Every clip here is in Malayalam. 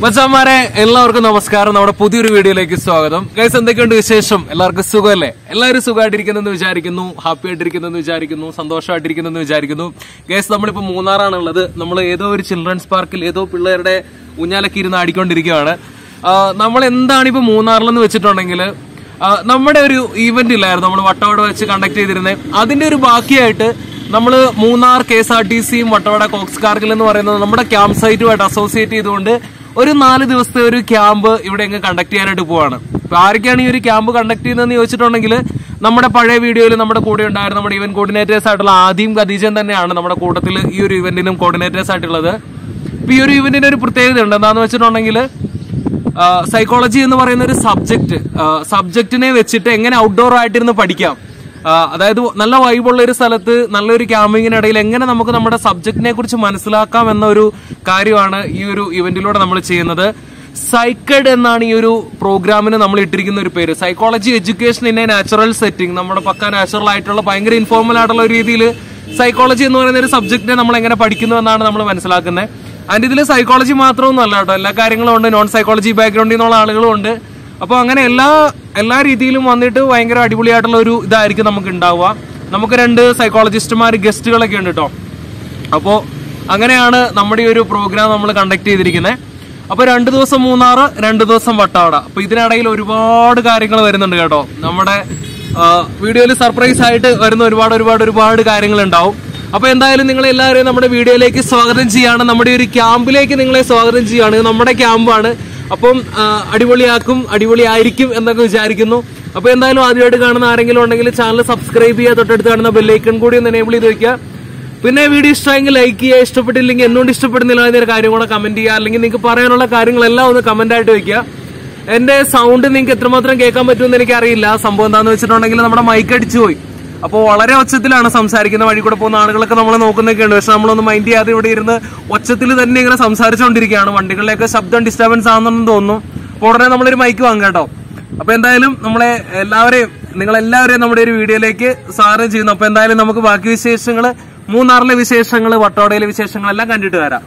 മച്ചാമാരെ എല്ലാവർക്കും നമസ്കാരം. നമ്മുടെ പുതിയൊരു വീഡിയോയിലേക്ക് സ്വാഗതം. ഗൈസ് എന്തൊക്കെയുണ്ട് വിശേഷം? എല്ലാവർക്കും സുഖമല്ലേ? എല്ലാവരും സുഖമായിട്ടിരിക്കുന്നെന്ന് വിചാരിക്കുന്നു. ഹാപ്പി ആയിട്ടിരിക്കുന്നെന്ന് വിചാരിക്കുന്നു. സന്തോഷമായിട്ടിരിക്കുന്നെന്ന് വിചാരിക്കുന്നു. ഗൈസ് നമ്മളിപ്പോ മൂന്നാറാണുള്ളത്. നമ്മൾ ഏതോ ഒരു ചിൽഡ്രൻസ് പാർക്കിൽ ഏതോ പിള്ളേരുടെ ഊഞ്ഞാലൊക്കെ ഇരുന്ന് ആടിക്കൊണ്ടിരിക്കുകയാണ്. നമ്മൾ എന്താണ് ഇപ്പൊ മൂന്നാറിലെന്ന് വെച്ചിട്ടുണ്ടെങ്കിൽ നമ്മുടെ ഒരു ഈവന്റ് ഇല്ലായിരുന്നു. നമ്മൾ വട്ടവട വെച്ച് കണ്ടക്ട് ചെയ്തിരുന്നത് അതിന്റെ ഒരു ബാക്കിയായിട്ട് നമ്മൾ Munnar K S R T സിയും വട്ടവട കോക്സ് കാർഗിൽ എന്ന് പറയുന്നത് നമ്മുടെ ക്യാമ്പ് സൈറ്റുമായിട്ട് അസോസിയേറ്റ് ചെയ്തുകൊണ്ട് ഒരു നാല് ദിവസത്തെ ഒരു ക്യാമ്പ് ഇവിടെ അങ്ങ് കണ്ടക്ട് ചെയ്യാനായിട്ട് പോവാണ്. അപ്പൊ ആരൊക്കെയാണ് ഈ ഒരു ക്യാമ്പ് കണ്ടക്ട് ചെയ്യുന്നതെന്ന് ചോദിച്ചിട്ടുണ്ടെങ്കിൽ നമ്മുടെ പഴയ വീഡിയോയിൽ നമ്മുടെ കൂടെ ഉണ്ടായിരുന്ന നമ്മുടെ ഇവന്റ് കോർഡിനേറ്റേഴ്സ് ആയിട്ടുള്ള ആദ്യം ഖദീജൻ തന്നെയാണ് നമ്മുടെ കൂട്ടത്തിൽ ഈ ഒരു ഇവന്റിനും കോർഡിനേറ്റേഴ്സ് ആയിട്ടുള്ളത്. ഇപ്പൊ ഈ ഒരു ഇവന്റിന് ഒരു പ്രത്യേകത ഉണ്ട്. എന്താന്ന് വെച്ചിട്ടുണ്ടെങ്കിൽ സൈക്കോളജി എന്ന് പറയുന്ന ഒരു സബ്ജക്ട് സബ്ജക്റ്റിനെ വെച്ചിട്ട് എങ്ങനെ ഔട്ട്ഡോർ ആയിട്ടിരുന്ന് പഠിക്കാം? അതായത് നല്ല വൈബുള്ള ഒരു സ്ഥലത്ത് നല്ലൊരു ക്യാമ്പിങ്ങിനിടയിൽ എങ്ങനെ നമുക്ക് നമ്മുടെ സബ്ജക്റ്റിനെ കുറിച്ച് മനസ്സിലാക്കാം എന്നൊരു കാര്യമാണ് ഈ ഒരു ഇവന്റിലൂടെ നമ്മൾ ചെയ്യുന്നത്. സൈക്കഡ് എന്നാണ് ഈ ഒരു പ്രോഗ്രാമിന് നമ്മൾ ഇട്ടിരിക്കുന്ന ഒരു പേര്. Psychology education in a natural setting നമ്മുടെ പക്ക നാച്ചുറൽ ആയിട്ടുള്ള ഭയങ്കര ഇൻഫോർമൽ ആയിട്ടുള്ള ഒരു രീതിയിൽ സൈക്കോളജി എന്ന് പറയുന്ന ഒരു സബ്ജക്റ്റിനെ നമ്മൾ എങ്ങനെ പഠിക്കുന്നു എന്നാണ് നമ്മൾ മനസ്സിലാക്കുന്നത്. ആൻഡ് ഇതിൽ സൈക്കോളജി മാത്രമൊന്നും അല്ല കേട്ടോ. എല്ലാ കാര്യങ്ങളും ഉണ്ട്. നോൺ സൈക്കോളജി ബാക്ക്ഗ്രൗണ്ടിൽ നിന്നുള്ള ആളുകളും ഉണ്ട്. അപ്പോൾ അങ്ങനെ എല്ലാ എല്ലാ രീതിയിലും വന്നിട്ട് ഭയങ്കര അടിപൊളിയായിട്ടുള്ള ഒരു ഇതായിരിക്കും നമുക്ക് ഉണ്ടാവുക. നമുക്ക് രണ്ട് സൈക്കോളജിസ്റ്റുമാർ ഗസ്റ്റുകളൊക്കെ ഉണ്ട് കേട്ടോ അപ്പോൾ അങ്ങനെയാണ് നമ്മുടെ ഈ ഒരു പ്രോഗ്രാം നമ്മൾ കണ്ടക്ട് ചെയ്തിരിക്കുന്നത് അപ്പോൾ രണ്ട് ദിവസം മൂന്നാറ് രണ്ട് ദിവസം വട്ടാവട. അപ്പോൾ ഇതിനിടയിൽ ഒരുപാട് കാര്യങ്ങൾ വരുന്നുണ്ട് കേട്ടോ. നമ്മുടെ വീഡിയോയിൽ സർപ്രൈസ് ആയിട്ട് വരുന്ന ഒരുപാട് ഒരുപാട് ഒരുപാട് കാര്യങ്ങൾ ഉണ്ടാവും. അപ്പോൾ എന്തായാലും നിങ്ങൾ എല്ലാവരെയും നമ്മുടെ വീഡിയോയിലേക്ക് സ്വാഗതം ചെയ്യാണ്. നമ്മുടെ ഒരു ക്യാമ്പിലേക്ക് നിങ്ങളെ സ്വാഗതം ചെയ്യുകയാണ് നമ്മുടെ ക്യാമ്പാണ് അപ്പം അടിപൊളിയാക്കും അടിപൊളിയായിരിക്കും എന്നൊക്കെ വിചാരിക്കുന്നു. അപ്പൊ എന്തായാലും ആദ്യമായിട്ട് കാണുന്ന ആരെങ്കിലും ഉണ്ടെങ്കിൽ ചാനൽ സബ്സ്ക്രൈബ് ചെയ്യുക തൊട്ടടുത്ത് കാണുന്ന ബെല്ലൈക്കൺ കൂടി ഒന്ന് എനേബിൾ ചെയ്ത് വെക്കുക. പിന്നെ വീഡിയോ ഇഷ്ടമെങ്കിൽ ലൈക്ക് ചെയ്യുക ഇഷ്ടപ്പെട്ടില്ലെങ്കിൽ എന്നോട് ഇഷ്ടപ്പെടുന്നില്ല എന്നൊരു കാര്യം കൂടെ കമന്റ് ചെയ്യുക. അല്ലെങ്കിൽ നിങ്ങൾക്ക് പറയാനുള്ള കാര്യങ്ങളെല്ലാം ഒന്ന് കമന്റ് ആയിട്ട് വെക്കുക. എന്റെ സൗണ്ട് നിങ്ങൾക്ക് എത്രമാത്രം കേൾക്കാൻ പറ്റുമെന്ന് എനിക്കറിയില്ല. സംഭവം എന്താണെന്ന് വെച്ചിട്ടുണ്ടെങ്കിൽ നമ്മുടെ മൈക്ക് അടിച്ചു പോയി അപ്പോൾ വളരെ ഒച്ചത്തിലാണ് സംസാരിക്കുന്ന വഴി കൂടെ പോകുന്ന ആളുകളൊക്കെ നമ്മളെ നോക്കുന്നൊക്കെയുണ്ട്. പക്ഷെ നമ്മളൊന്നും മൈൻഡ് ചെയ്യാതെ ഇവിടെ ഇരുന്ന് ഒച്ചത്തിൽ തന്നെ ഇങ്ങനെ സംസാരിച്ചുകൊണ്ടിരിക്കുകയാണ് വണ്ടികളിലൊക്കെ ശബ്ദം ഡിസ്റ്റർബൻസ് ആണെന്ന് തോന്നുന്നു. അപ്പോൾ ഉടനെ നമ്മളൊരു മൈക്ക് വാങ്ങാം കേട്ടോ. അപ്പൊ എന്തായാലും നമ്മളെ എല്ലാവരെയും നിങ്ങൾ എല്ലാവരെയും നമ്മുടെ ഒരു വീഡിയോയിലേക്ക് സ്വാഗതം ചെയ്യുന്നു. അപ്പൊ എന്തായാലും നമുക്ക് ബാക്കി വിശേഷങ്ങൾ മൂന്നാറിലെ വിശേഷങ്ങൾ വട്ടോടയിലെ വിശേഷങ്ങളെല്ലാം കണ്ടിട്ട് വരാം.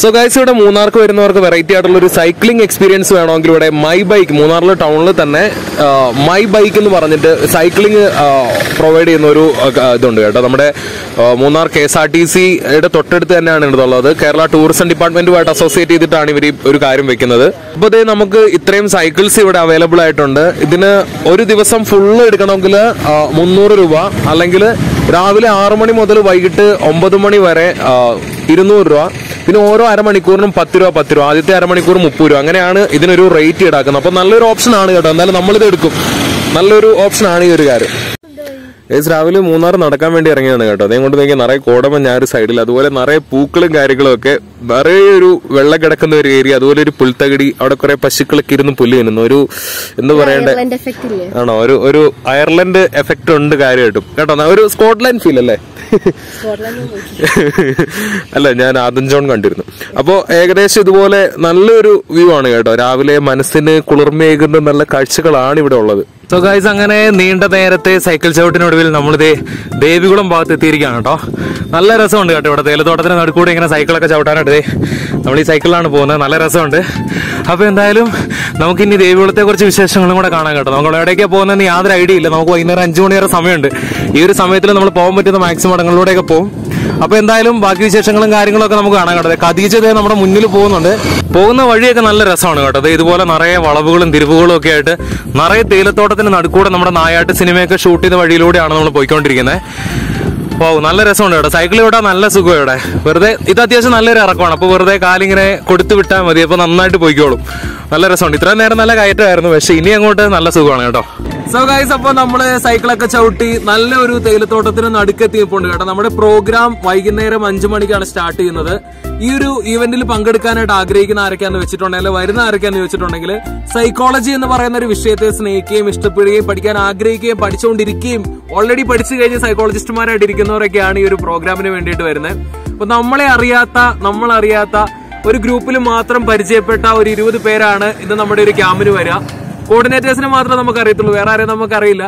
സോ ഗൈസ് ഇവിടെ മൂന്നാർക്ക് വരുന്നവർക്ക് വെറൈറ്റി ആയിട്ടുള്ള ഒരു സൈക്ലിംഗ് എക്സ്പീരിയൻസ് വേണമെങ്കിൽ ഇവിടെ മൈ ബൈക്ക് മൂന്നാറിലെ ടൗണിൽ തന്നെ മൈ ബൈക്ക് എന്ന് പറഞ്ഞിട്ട് സൈക്ലിംഗ് പ്രൊവൈഡ് ചെയ്യുന്ന ഒരു ഇതുണ്ട് കേട്ടോ. നമ്മുടെ Munnar K S R T സിയുടെ തൊട്ടടുത്ത് തന്നെയാണ് ഇതുള്ളത് കേരള ടൂറിസം ഡിപ്പാർട്ട്മെന്റുമായിട്ട് അസോസിയേറ്റ് ചെയ്തിട്ടാണ് ഇവർ ഒരു കാര്യം വെക്കുന്നത്. അപ്പോൾ ഇതേ നമുക്ക് ഇത്രയും സൈക്കിൾസ് ഇവിടെ അവൈലബിൾ ആയിട്ടുണ്ട്. ഇതിന് ഒരു ദിവസം ഫുള്ള് എടുക്കണമെങ്കിൽ മുന്നൂറ് രൂപ. അല്ലെങ്കിൽ രാവിലെ ആറു മണി മുതൽ വൈകിട്ട് ഒമ്പത് മണി വരെ ഇരുന്നൂറ് രൂപ. പിന്നെ ഓരോ അരമണിക്കൂറിനും പത്ത് രൂപ പത്ത് രൂപ. ആദ്യത്തെ അരമണിക്കൂർ മുപ്പത് രൂപ. അങ്ങനെയാണ് ഇതിനൊരു റേറ്റ് ഈടാക്കുന്നത്. അപ്പൊ നല്ലൊരു ഓപ്ഷൻ ആണ് കേട്ടോ. എന്തായാലും നമ്മളിത് എടുക്കും. നല്ലൊരു ഓപ്ഷൻ ആണ് ഈ ഒരു കാര്യം. ഏസ് രാവിലെ മൂന്നാർ നടക്കാൻ വേണ്ടി ഇറങ്ങിയാണ് കേട്ടോ. അതേ കൊണ്ട് നോക്കിയാൽ നിറയെ കോടമ ഞാൻ ഒരു സൈഡിൽ അതുപോലെ നിറയെ പൂക്കളും കാര്യങ്ങളും ഒക്കെ നിറയെ ഒരു വെള്ളം കിടക്കുന്ന ഒരു ഏരിയ അതുപോലെ ഒരു പുൽത്തകടി അവിടെ കുറെ പശുക്കളൊക്കെ ഇരുന്ന് പുല്ല് തിന്നുന്നു. ഒരു എന്താ പറയണ്ടേ? ആണോ? ഒരു ഒരു അയർലൻഡ് എഫക്റ്റ് ഉണ്ട് കാര്യമായിട്ടും. കേട്ടോ ഒരു സ്കോട്ട്ലാൻഡ് ഫീൽ അല്ലേ? അല്ല ഞാൻ ആദം ജോൺ കണ്ടിരുന്നു. അപ്പോ ഏകദേശം ഇതുപോലെ നല്ലൊരു വ്യൂ ആണ് കേട്ടോ. രാവിലെ മനസ്സിന് കുളിർമയേകുന്ന നല്ല കാഴ്ചകളാണ് ഇവിടെ ഉള്ളത്. സോ ഗൈസ് അങ്ങനെ നീണ്ട നേരത്തെ സൈക്കിൾ ചവിട്ടിനൊടുവിൽ നമ്മളിത് ദേവികുളം ഭാഗത്ത് എത്തിയിരിക്കുകയാണ് കേട്ടോ. നല്ല രസമുണ്ട് കേട്ടോ ഇവിടെ തേയിലത്തോട്ടത്തിന് നടുക്കൂടെ ഇങ്ങനെ സൈക്കിളൊക്കെ ചവിട്ടാനായിട്ട് നമ്മൾ ഈ സൈക്കിളിലാണ് പോകുന്നത്. നല്ല രസമുണ്ട്. അപ്പോൾ എന്തായാലും നമുക്ക് ഇനി ദേവികുളത്തെ കുറച്ച് വിശേഷങ്ങളും കൂടെ കാണാൻ കേട്ടോ. നമുക്ക് എവിടേക്കാണ് പോകുന്നതെന്ന് യാതൊരു ഐഡിയ ഇല്ല. നമുക്ക് വൈകുന്നേരം അഞ്ചു മണി വരെ സമയമുണ്ട്. ഈ ഒരു സമയത്തിൽ നമ്മൾ പോകാൻ പറ്റുന്ന മാക്സിമം ഇടങ്ങളിലൂടെയൊക്കെ പോകും. അപ്പൊ എന്തായാലും ബാക്കി വിശേഷങ്ങളും കാര്യങ്ങളൊക്കെ നമുക്ക് കാണാൻ കേട്ടോ. ഖദീജ ദേ നമ്മുടെ മുന്നിൽ പോകുന്നുണ്ട്. പോകുന്ന വഴിയൊക്കെ നല്ല രസമാണ് കേട്ടോ. ദേ ഇതുപോലെ നിറയെ വളവുകളും തിരിവുകളും ഒക്കെ ആയിട്ട് നിറയെ തേയിലത്തോട്ടത്തിന് നടുക്കൂടെ നമ്മുടെ നായാട്ട് സിനിമയൊക്കെ ഷൂട്ട് ചെയ്ത വഴിയിലൂടെയാണ് നമ്മൾ പോയിക്കൊണ്ടിരിക്കുന്നത്. ഓ നല്ല രസമുണ്ട് കേട്ടോ. സൈക്കിൾ വിടാൻ നല്ല സുഖം ഇവിടെ. വെറുതെ ഇത് അത്യാവശ്യം നല്ലൊരു ഇറക്കമാണ്. അപ്പൊ വെറുതെ കാലിങ്ങനെ കൊടുത്തു വിട്ടാൽ മതി. അപ്പൊ നന്നായിട്ട് പോയിക്കോളും. നല്ല രസമുണ്ട്. ഇത്രയും നേരം നല്ല കയറ്റമായിരുന്നു. പക്ഷെ ഇനി അങ്ങോട്ട് നല്ല സുഖമാണ് കേട്ടോ. സോ ഗൈസ് അപ്പൊ നമ്മൾ സൈക്കിളൊക്കെ ചവിട്ടി നല്ല ഒരു തേയിലത്തോട്ടത്തിന് നടുക്കെത്തിയപ്പോണ്ട് കേട്ടോ. നമ്മുടെ പ്രോഗ്രാം വൈകുന്നേരം അഞ്ചു മണിക്കാണ് സ്റ്റാർട്ട് ചെയ്യുന്നത്. ഈ ഒരു ഇവന്റിൽ പങ്കെടുക്കാനായിട്ട് ആഗ്രഹിക്കുന്ന ആരൊക്കെയാന്ന് വെച്ചിട്ടുണ്ടെങ്കിൽ വരുന്ന ആരൊക്കെയാന്ന് വെച്ചിട്ടുണ്ടെങ്കിൽ സൈക്കോളജി എന്ന് പറയുന്ന ഒരു വിഷയത്തെ സ്നേഹിക്കുകയും ഇഷ്ടപ്പെടുകയും പഠിക്കാൻ ആഗ്രഹിക്കുകയും പഠിച്ചുകൊണ്ടിരിക്കുകയും ഓൾറെഡി പഠിച്ചു കഴിഞ്ഞ സൈക്കോളജിസ്റ്റുമാരായിട്ട് ഇരിക്കുന്നവരൊക്കെയാണ് ഈ ഒരു പ്രോഗ്രാമിന് വേണ്ടിയിട്ട് വരുന്നത്. അപ്പൊ നമ്മളെ അറിയാത്ത നമ്മൾ അറിയാത്ത ഒരു ഗ്രൂപ്പിൽ മാത്രം പരിചയപ്പെട്ട ഒരു ഇരുപത് പേരാണ് ഇന്ന് നമ്മുടെ ഒരു ക്യാമ്പിന് വരിക. കോർഡിനേറ്റേഴ്സിനെ മാത്രമേ നമുക്ക് അറിയത്തുള്ളൂ വേറെ ആരെയും നമുക്കറിയില്ല.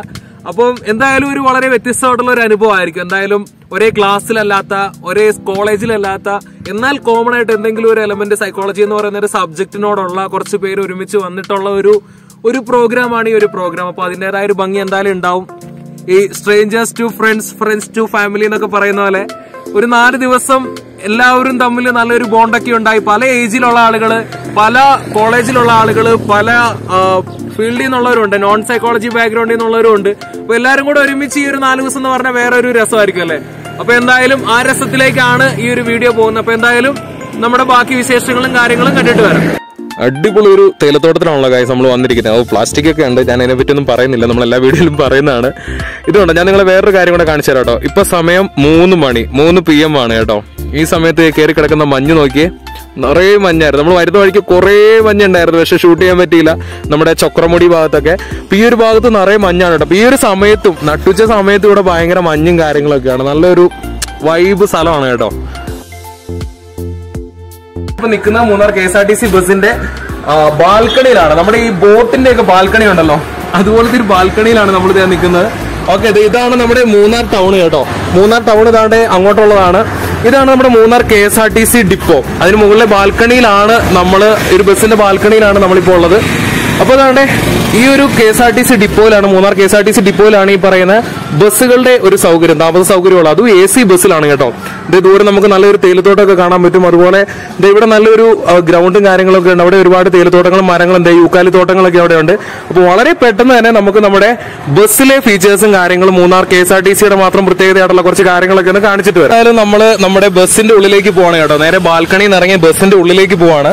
അപ്പം എന്തായാലും ഒരു വളരെ വ്യത്യസ്തമായിട്ടുള്ള ഒരു അനുഭവമായിരിക്കും. എന്തായാലും ഒരേ ക്ലാസ്സിലല്ലാത്ത ഒരേ കോളേജിലല്ലാത്ത എന്നാൽ കോമൺ ആയിട്ട് എന്തെങ്കിലും ഒരു എലമെന്റ് സൈക്കോളജി എന്ന് പറയുന്ന ഒരു സബ്ജക്റ്റിനോടുള്ള കുറച്ച് പേര് ഒരുമിച്ച് വന്നിട്ടുള്ള ഒരു ഒരു പ്രോഗ്രാമാണ് ഈ ഒരു പ്രോഗ്രാം അപ്പൊ അതിന്റെതായ ഒരു ഭംഗി എന്തായാലും ഉണ്ടാവും. ഈ strangers to friends friends to family എന്നൊക്കെ പറയുന്ന പോലെ ഒരു നാല് ദിവസം എല്ലാവരും തമ്മിൽ നല്ലൊരു ബോണ്ടൊക്കെ ഉണ്ടായി. പല ഏജിലുള്ള ആളുകൾ പല കോളേജിലുള്ള ആളുകൾ പല ഫീൽഡിൽ നിന്നുള്ളവരുണ്ട്. നോൺ സൈക്കോളജി ബാക്ക്ഗ്രൗണ്ടിൽ നിന്നുള്ളവരും ഉണ്ട് അപ്പൊ എല്ലാവരും കൂടെ ഒരുമിച്ച് ഈ ഒരു നാല് ദിവസം എന്ന് പറഞ്ഞാൽ വേറെ ഒരു രസമായിരിക്കും അല്ലേ? അപ്പൊ എന്തായാലും ആ രസത്തിലേക്കാണ് ഈ ഒരു വീഡിയോ പോകുന്നത്. അപ്പൊ എന്തായാലും നമ്മുടെ ബാക്കി വിശേഷങ്ങളും കാര്യങ്ങളും കണ്ടിട്ട് വരാം. അടിപൊളി ഒരു തേയിലത്തോട്ടത്തിലാണല്ലോ കാര്യം നമ്മൾ വന്നിരിക്കുന്നത്. അത് പ്ലാസ്റ്റിക് ഒക്കെ ഉണ്ട്. ഞാൻ അതിനെ പറ്റിയൊന്നും പറയുന്നില്ല. നമ്മൾ എല്ലാ വീഡിയോയിലും പറയുന്നതാണ്. ഇതുകൊണ്ട് ഞാൻ നിങ്ങളെ വേറൊരു കാര്യം കൂടെ കാണിച്ചു തരാം കേട്ടോ. ഇപ്പൊ സമയം മൂന്ന് മണി മൂന്ന് പി എം ആണ് കേട്ടോ. ഈ സമയത്ത് കയറി കിടക്കുന്ന മഞ്ഞ് നോക്കിയേ. നിറയെ മഞ്ഞായിരുന്നു. നമ്മൾ വരുന്ന വഴിക്ക് കുറേ മഞ്ഞുണ്ടായിരുന്നു പക്ഷെ ഷൂട്ട് ചെയ്യാൻ പറ്റിയില്ല. നമ്മുടെ ചക്രമുടി ഭാഗത്തൊക്കെ. അപ്പൊ ഈ ഒരു ഭാഗത്ത് നിറയെ മഞ്ഞാണ് കേട്ടോ. ഈ ഒരു സമയത്തും നട്ടുച്ച സമയത്തും ഇവിടെ ഭയങ്കര മഞ്ഞും കാര്യങ്ങളൊക്കെയാണ്. നല്ലൊരു വൈബ് സ്ഥലമാണ് കേട്ടോ. ഇപ്പൊ നിൽക്കുന്ന Munnar K S R T C ബസിന്റെ ബാൽക്കണിയിലാണ്. നമ്മുടെ ഈ ബോട്ടിന്റെ ഒക്കെ ബാൽക്കണി ഉണ്ടല്ലോ? അതുപോലത്തെ ഒരു ബാൽക്കണിയിലാണ് നമ്മൾ ഇതാ നിൽക്കുന്നത്. ഓക്കെ ഇതാണ് നമ്മുടെ മൂന്നാർ ടൗൺ കേട്ടോ. മൂന്നാർ ടൗൺ ഇതാണ്ട് അങ്ങോട്ടുള്ളതാണ്. ഇതാണ് നമ്മുടെ Munnar K S R T C depot. അതിന് മുകളിലെ ബാൽക്കണിയിലാണ് നമ്മൾ ഒരു ബസിന്റെ ബാൽക്കണിയിലാണ് നമ്മളിപ്പോൾ ഉള്ളത്. അപ്പൊ അതാണ്ട് ഈ ഒരു K S R T C ഡിപ്പോയിലാണ് Munnar K S R T C ഡിപ്പോയിലാണ് ഈ പറയുന്ന ബസ്സുകളുടെ ഒരു സൗകര്യം താമസ സൗകര്യമുള്ള അതും എ സി ബസ്സിലാണ് കേട്ടോ. ഇത് ദൂരെ നമുക്ക് നല്ലൊരു തേയിലത്തോട്ടമൊക്കെ കാണാൻ പറ്റും. അതുപോലെ ദേ ഇവിടെ നല്ലൊരു ഗ്രൗണ്ടും കാര്യങ്ങളൊക്കെ ഉണ്ട്. അവിടെ ഒരുപാട് തേയിലത്തോട്ടങ്ങളും മരങ്ങളും ദേ യൂക്കാലി തോട്ടങ്ങളൊക്കെ അവിടെ ഉണ്ട്. അപ്പോൾ വളരെ പെട്ടെന്ന് തന്നെ നമുക്ക് നമ്മുടെ ബസ്സിലെ ഫീച്ചേഴ്സും കാര്യങ്ങളും Munnar K S R T സിയുടെ മാത്രം പ്രത്യേകതയായിട്ടുള്ള കുറച്ച് കാര്യങ്ങളൊക്കെ ഒന്ന് കാണിച്ചിട്ട് വരാം. എന്തായാലും നമ്മൾ നമ്മുടെ ബസ്സിന്റെ ഉള്ളിലേക്ക് പോവാണ് കേട്ടോ. നേരെ ബാൽക്കണിന്ന് ഇറങ്ങി ബസ്സിന്റെ ഉള്ളിലേക്ക് പോവാണ്.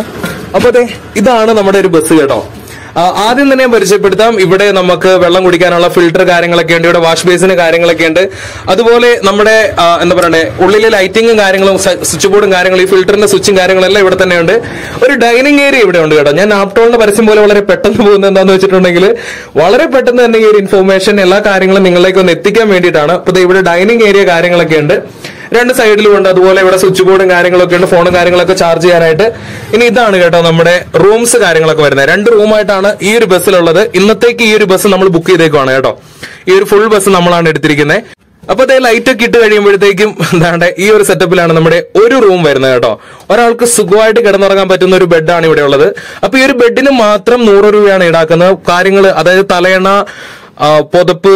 അപ്പൊ അതെ ഇതാണ് നമ്മുടെ ഒരു ബസ് കേട്ടോ. ആദ്യം തന്നെ പരിചയപ്പെടുത്താം. ഇവിടെ നമുക്ക് വെള്ളം കുടിക്കാനുള്ള ഫിൽട്ടർ കാര്യങ്ങളൊക്കെ ഉണ്ട്. ഇവിടെ വാഷ് ബേസിന് കാര്യങ്ങളൊക്കെ ഉണ്ട്. അതുപോലെ നമ്മുടെ എന്താ പറയണ്ടേ ഉള്ളിലെ ലൈറ്റിങ്ങും കാര്യങ്ങളും സ്വിച്ച് ബോർഡും കാര്യങ്ങളും ഈ ഫിൽറ്ററിന്റെ സ്വിച്ചും കാര്യങ്ങളെല്ലാം ഇവിടെ തന്നെ ഉണ്ട്. ഒരു ഡൈനിങ് ഏരിയ ഇവിടെ ഉണ്ട് കേട്ടോ. ഞാൻ ആപ്റ്റോളിന്റെ പരസ്യം പോലെ വളരെ പെട്ടെന്ന് പോകുന്നത് എന്താണെന്ന് വെച്ചിട്ടുണ്ടെങ്കിൽ വളരെ പെട്ടെന്ന് തന്നെ ഈ ഒരു ഇൻഫോർമേഷൻ എല്ലാ കാര്യങ്ങളും നിങ്ങളിലേക്ക് ഒന്ന് എത്തിക്കാൻ വേണ്ടിയിട്ടാണ്. അപ്പൊ ഇവിടെ ഡൈനിങ് ഏരിയ കാര്യങ്ങളൊക്കെ ഉണ്ട്. രണ്ട് സൈഡിലും ഉണ്ട്. അതുപോലെ ഇവിടെ സ്വിച്ച് ബോർഡും കാര്യങ്ങളൊക്കെ ഉണ്ട്. ഫോണും കാര്യങ്ങളൊക്കെ ചാർജ് ചെയ്യാനായിട്ട്. ഇനി ഇതാണ് കേട്ടോ നമ്മുടെ റൂംസ് കാര്യങ്ങളൊക്കെ വരുന്നത്. രണ്ട് റൂമായിട്ടാണ് ഈ ഒരു ബസ്സിലുള്ളത് ഇന്നത്തേക്ക് ഈ ഒരു ബസ് നമ്മൾ ബുക്ക് ചെയ്തേക്കുവാണ് കേട്ടോ. ഈ ഒരു ഫുൾ ബസ് നമ്മളാണ് എടുത്തിരിക്കുന്നത് അപ്പൊ അതേ ലൈറ്റ് ഒക്കെ ഇട്ട് കഴിയുമ്പോഴത്തേക്കും എന്താണ്ട് ഈ ഒരു സെറ്റപ്പിലാണ് നമ്മുടെ ഒരു റൂം വരുന്നത് കേട്ടോ. ഒരാൾക്ക് സുഖമായിട്ട് കിടന്നുറങ്ങാൻ പറ്റുന്ന ഒരു ബെഡാണ് ഇവിടെ ഉള്ളത്. അപ്പൊ ഈ ഒരു ബെഡിന് മാത്രം നൂറ് രൂപയാണ് ഈടാക്കുന്നത്. കാര്യങ്ങൾ അതായത് തലയണ പുതപ്പ്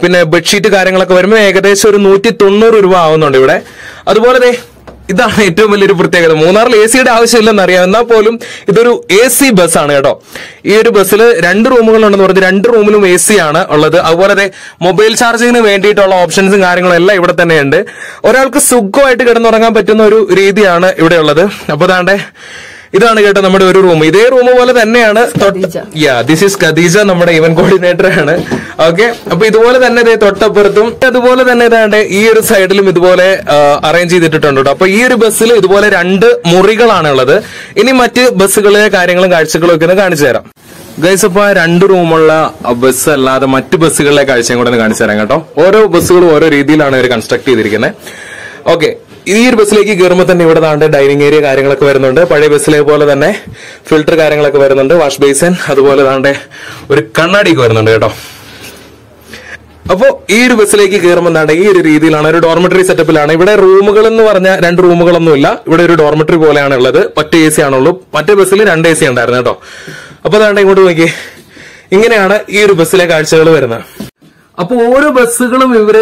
പിന്നെ ബെഡ്ഷീറ്റ് കാര്യങ്ങളൊക്കെ വരുമ്പോൾ ഏകദേശം ഒരു നൂറ്റി തൊണ്ണൂറ് രൂപ ആവുന്നുണ്ട് ഇവിടെ. അതുപോലെ ഇതാണ് ഏറ്റവും വലിയൊരു പ്രത്യേകത. മൂന്നാറിൽ എ സിയുടെ ആവശ്യമില്ലെന്ന് അറിയാം. എന്നാൽ പോലും ഇതൊരു എ സി ബസ്സാണ് കേട്ടോ. ഈ ഒരു ബസ്സിൽ രണ്ട് റൂമുകളുണ്ടെന്ന് പറഞ്ഞ് രണ്ട് റൂമിലും എ സി ആണ് ഉള്ളത്. അതുപോലെ മൊബൈൽ ചാർജിങ്ങിന് വേണ്ടിയിട്ടുള്ള ഓപ്ഷൻസും കാര്യങ്ങളും എല്ലാം ഇവിടെ തന്നെയുണ്ട്. ഒരാൾക്ക് സുഖമായിട്ട് കിടന്നുറങ്ങാൻ പറ്റുന്ന ഒരു രീതിയാണ് ഇവിടെ ഉള്ളത്. അപ്പൊ ദാണ്ടെ ഇതാണ് കേട്ടോ നമ്മുടെ ഒരു റൂം ഇതേ റൂം പോലെ തന്നെയാണ് യാ ദിസ് ഈസ് ഖദീജ നമ്മുടെ ഇവൻ കോർഡിനേറ്റർ ആണ്. ഓക്കെ അപ്പൊ ഇതുപോലെ തന്നെ ഇതേ തൊട്ടപ്പുറത്തും അതുപോലെ തന്നെ ഇതാണ്ട് ഈ ഒരു സൈഡിലും ഇതുപോലെ അറേഞ്ച് ചെയ്തിട്ടുണ്ട് കേട്ടോ. അപ്പൊ ഈ ഒരു ബസ്സിൽ ഇതുപോലെ രണ്ട് മുറികളാണ് ഉള്ളത് ഇനി മറ്റ് ബസ്സുകളിലെ കാര്യങ്ങളും കാഴ്ചകളും ഒക്കെ ഒന്ന് കാണിച്ചു തരാം. ഗൈസ് അപ്പൊ ആ രണ്ട് റൂമുള്ള ബസ് അല്ലാതെ മറ്റ് ബസ്സുകളിലെ കാഴ്ചയും കൂടെ ഒന്ന് കാണിച്ചു തരാം കേട്ടോ. ഓരോ ബസ്സുകളും ഓരോ രീതിയിലാണ് ഇവർ കൺസ്ട്രക്ട് ചെയ്തിരിക്കുന്നത് ഓക്കെ ഈ ഒരു ബസ്സിലേക്ക് കയറുമ്പോൾ തന്നെ ഇവിടെ താണ്ട് ഡൈനിങ് ഏരിയ കാര്യങ്ങളൊക്കെ വരുന്നുണ്ട്. പഴയ ബസ്സിലെ പോലെ തന്നെ ഫിൽട്ടർ കാര്യങ്ങളൊക്കെ വരുന്നുണ്ട്. വാഷ് ബേസൻ അതുപോലെ താണ്ട് ഒരു കണ്ണാടിയൊക്കെ വരുന്നുണ്ട് കേട്ടോ. അപ്പോ ഈ ഒരു ബസ്സിലേക്ക് കയറുമ്പോൾ എന്താണ് ഈ ഒരു രീതിയിലാണ് ഒരു ഡോർമെറ്ററി സെറ്റപ്പിലാണ് ഇവിടെ റൂമുകൾ എന്ന് പറഞ്ഞ രണ്ട് റൂമുകളൊന്നുമില്ല. ഇവിടെ ഒരു ഡോർമെറ്ററി പോലെയാണ് ഉള്ളത്. ഒറ്റ എ സി ആണുള്ളൂ. മറ്റേ ബസ്സിൽ രണ്ട് എ സി ഉണ്ടായിരുന്നു കേട്ടോ. അപ്പൊ അതാണ്ട് ഇങ്ങോട്ട് നോക്കി ഇങ്ങനെയാണ് ഈ ഒരു ബസ്സിലെ കാഴ്ചകൾ വരുന്നത്. അപ്പൊ ഓരോ ബസ്സുകളും ഇവർ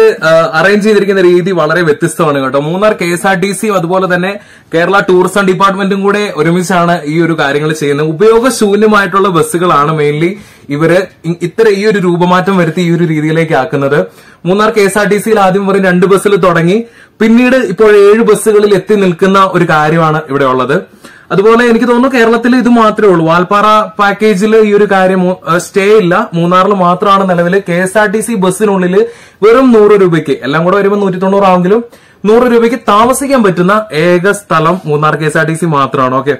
അറേഞ്ച് ചെയ്തിരിക്കുന്ന രീതി വളരെ വ്യത്യസ്തമാണ് കേട്ടോ. Munnar K S R T സിയും അതുപോലെ തന്നെ കേരള ടൂറിസം ഡിപ്പാർട്ട്മെന്റും കൂടെ ഒരുമിച്ചാണ് ഈ ഒരു കാര്യങ്ങൾ ചെയ്യുന്നത്. ഉപയോഗശൂന്യമായിട്ടുള്ള ബസ്സുകളാണ് മെയിൻലി ഇവർ ഇത്ര ഈ ഒരു രൂപമാറ്റം വരുത്തി ഈ ഒരു രീതിയിലേക്ക് ആക്കുന്നത്. Munnar K S R T സിയിൽ ആദ്യം വെറും രണ്ട് ബസ്സിൽ തുടങ്ങി. പിന്നീട് ഇപ്പോൾ ഏഴ് ബസ്സുകളിൽ എത്തി നിൽക്കുന്ന ഒരു കാര്യമാണ് ഇവിടെ ഉള്ളത്. അതുപോലെ എനിക്ക് തോന്നുന്നു കേരളത്തിൽ ഇത് മാത്രമേ ഉള്ളൂ. വാൽപ്പാറ പാക്കേജിൽ ഈ ഒരു കാര്യം സ്റ്റേ ഇല്ല. മൂന്നാറിൽ മാത്രമാണ് നിലവിൽ K S R T C ബസ്സിനുള്ളിൽ വെറും നൂറ് രൂപയ്ക്ക് എല്ലാം കൂടെ വരുമ്പോൾ നൂറ്റി തൊണ്ണൂറാണെങ്കിലും നൂറ് രൂപയ്ക്ക് താമസിക്കാൻ പറ്റുന്ന ഏക സ്ഥലം Munnar K S R T C മാത്രമാണ്. ഓക്കെ.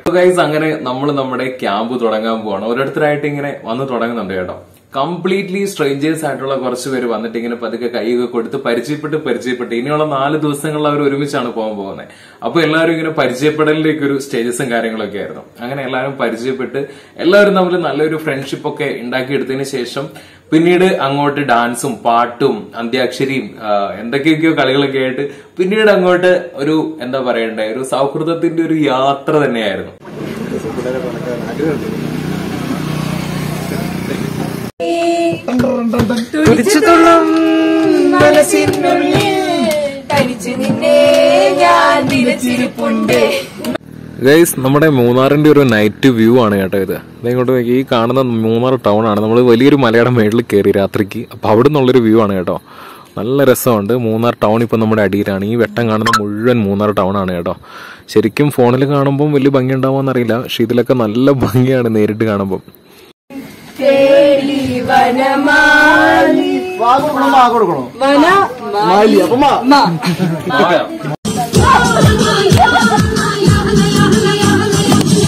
അങ്ങനെ നമ്മൾ നമ്മുടെ ക്യാമ്പ് തുടങ്ങാൻ പോവാണ്. ഓരോരുത്തരായിട്ട് ഇങ്ങനെ വന്ന് തുടങ്ങുന്നുണ്ട് കേട്ടോ. കംപ്ലീറ്റ്ലി സ്ട്രേഞ്ചേഴ്സ് ആയിട്ടുള്ള കുറച്ച് പേര് വന്നിട്ട് ഇങ്ങനെ പതുക്കെ കൈയൊക്കെ കൊടുത്ത് പരിചയപ്പെട്ട് പരിചയപ്പെട്ട്. ഇനിയുള്ള നാല് ദിവസങ്ങളിൽ അവർ ഒരുമിച്ചാണ് പോകാൻ പോകുന്നത് അപ്പൊ എല്ലാവരും ഇങ്ങനെ പരിചയപ്പെടലിലേക്ക് ഒരു സ്റ്റേജസും കാര്യങ്ങളൊക്കെ ആയിരുന്നു. അങ്ങനെ എല്ലാവരും പരിചയപ്പെട്ട് എല്ലാവരും തമ്മിൽ നല്ലൊരു ഫ്രണ്ട്ഷിപ്പ് ഒക്കെ ഉണ്ടാക്കിയെടുത്തതിന് ശേഷം പിന്നീട് അങ്ങോട്ട് ഡാൻസും പാട്ടും അന്ത്യാക്ഷരിയും എന്തൊക്കെയൊക്കെയോ കളികളൊക്കെ ആയിട്ട് പിന്നീട് അങ്ങോട്ട് ഒരു എന്താ പറയണ്ടേ ഒരു സൗഹൃദത്തിന്റെ ഒരു യാത്ര തന്നെയായിരുന്നു. നിന്നെ ഞാൻ ഗൈസ് നമ്മുടെ മൂന്നാറിന്റെ ഒരു നൈറ്റ് വ്യൂ ആണ് കേട്ടോ ഇത്. ഇങ്ങോട്ട് നോക്കി ഈ കാണുന്ന മൂന്നാർ ടൗൺ ആണ്. നമ്മൾ വലിയൊരു മലയുടെ മേളിൽ കയറി രാത്രിക്ക്. അപ്പൊ അവിടെ നിന്നുള്ളൊരു വ്യൂ ആണ് കേട്ടോ. നല്ല രസമുണ്ട്. മൂന്നാർ ടൗൺ ഇപ്പൊ നമ്മുടെ അടിയിലാണ്. ഈ വെട്ടം കാണുന്ന മുഴുവൻ മൂന്നാർ ടൗൺ ആണ് കേട്ടോ. ശരിക്കും ഫോണിൽ കാണുമ്പോൾ വലിയ ഭംഗി ഉണ്ടാവുമോ അറിയില്ല പക്ഷെ ഇതിലൊക്കെ നല്ല ഭംഗിയാണ് നേരിട്ട് കാണുമ്പോൾ തേടി വനമാലി. വന മാലി. അപ്പൊ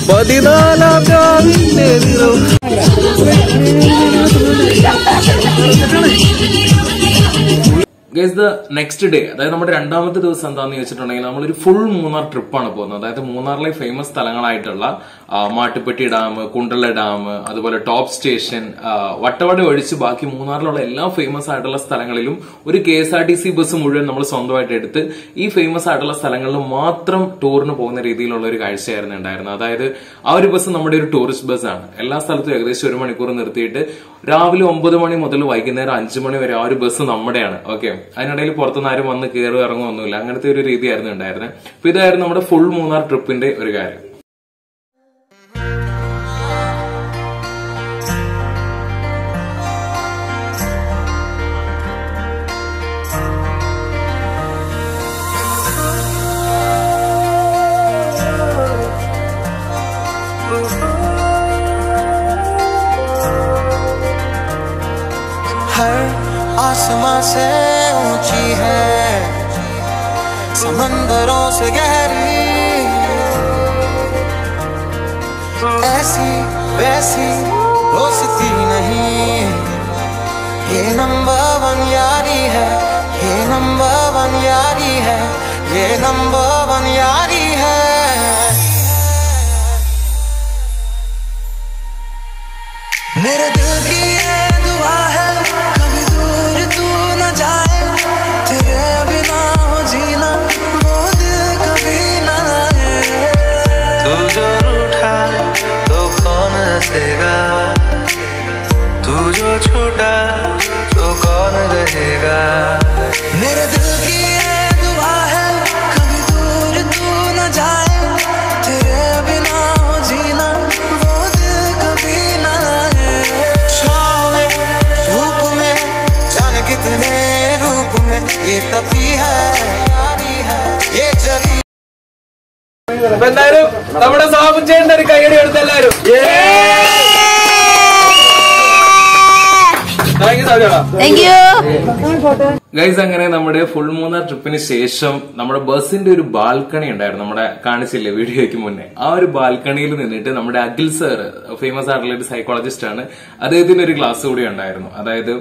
പതിനാലാം ഗൈസ് ദ നെക്സ്റ്റ് ഡേ അതായത് നമ്മുടെ രണ്ടാമത്തെ ദിവസം എന്താണെന്ന് ചോദിച്ചിട്ടുണ്ടെങ്കിൽ നമ്മളൊരു ഫുൾ മൂന്നാർ ട്രിപ്പാണ് പോകുന്നത്. അതായത് മൂന്നാറിലെ ഫേമസ് സ്ഥലങ്ങളായിട്ടുള്ള മാട്ടുപ്പെട്ടി ഡാം കുണ്ടള ഡാം അതുപോലെ ടോപ്പ് സ്റ്റേഷൻ വട്ടവട ഒഴിച്ച് ബാക്കി മൂന്നാറിലുള്ള എല്ലാ ഫേമസ് ആയിട്ടുള്ള സ്ഥലങ്ങളിലും ഒരു K S R T C bus മുഴുവൻ നമ്മൾ സ്വന്തമായിട്ട് എടുത്ത് ഈ ഫേമസ് ആയിട്ടുള്ള സ്ഥലങ്ങളിൽ മാത്രം ടൂറിന് പോകുന്ന രീതിയിലുള്ള ഒരു കാഴ്ചയായിരുന്നു ഉണ്ടായിരുന്നത്. അതായത് ആ ഒരു ബസ് നമ്മുടെ ഒരു ടൂറിസ്റ്റ് ബസ്സാണ് എല്ലാ സ്ഥലത്തും ഏകദേശം ഒരു മണിക്കൂർ നിർത്തിയിട്ട് രാവിലെ ഒമ്പത് മണി മുതൽ വൈകുന്നേരം അഞ്ചു മണി വരെ ആ ഒരു ബസ് നമ്മുടെയാണ്. ഓക്കെ അതിനിടയിൽ പുറത്തുനിന്ന് ആരും വന്ന് കയറുക ഇറങ്ങുമൊന്നുമില്ല അങ്ങനത്തെ ഒരു രീതിയായിരുന്നു ഉണ്ടായിരുന്നത്. അപ്പൊ ഇതായിരുന്നു നമ്മുടെ ഫുൾ മൂന്നാർ ട്രിപ്പിന്റെ ഒരു കാര്യം. समंदरों से गहरी। ऐसी वैसी दोस्ती नहीं। ये नंबर वन यारी है, ये नंबर वन यारी है, ये नंबर वन यारी है। मेरे दिल की तू जो छूटा तो कौन रहेगा मेरे दिल की ये दुआ है कभी दूर तू न जाए तेरे बिना हो जीना वो दिल कभी न आए छाँव में धूप में जाने कितने रूप में ये तभी है यारी है ये चली അപ്പൊ എന്തായാലും നമ്മുടെ സാബു ചേട്ടന്റെ ഒരു കൈയടി എടുത്ത് എല്ലാവരും താങ്ക് യു സാബിയാടാ താങ്ക് യു ഗൈസ് അങ്ങനെ നമ്മുടെ ഫുൾ മൂന്നാർ ട്രിപ്പിന് ശേഷം നമ്മുടെ ബസ്സിന്റെ ഒരു ബാൽക്കണി ഉണ്ടായിരുന്നു. നമ്മുടെ കാണിച്ചില്ലേ വീഡിയോയ്ക്ക് മുന്നേ. ആ ഒരു ബാൽക്കണിയിൽ നിന്നിട്ട് നമ്മുടെ അഖിൽ സർ ഫേമസ് ആയിട്ടുള്ള ഒരു സൈക്കോളജിസ്റ്റ് ആണ്. അദ്ദേഹത്തിന്റെ ഒരു ക്ലാസ് കൂടി ഉണ്ടായിരുന്നു. അതായത്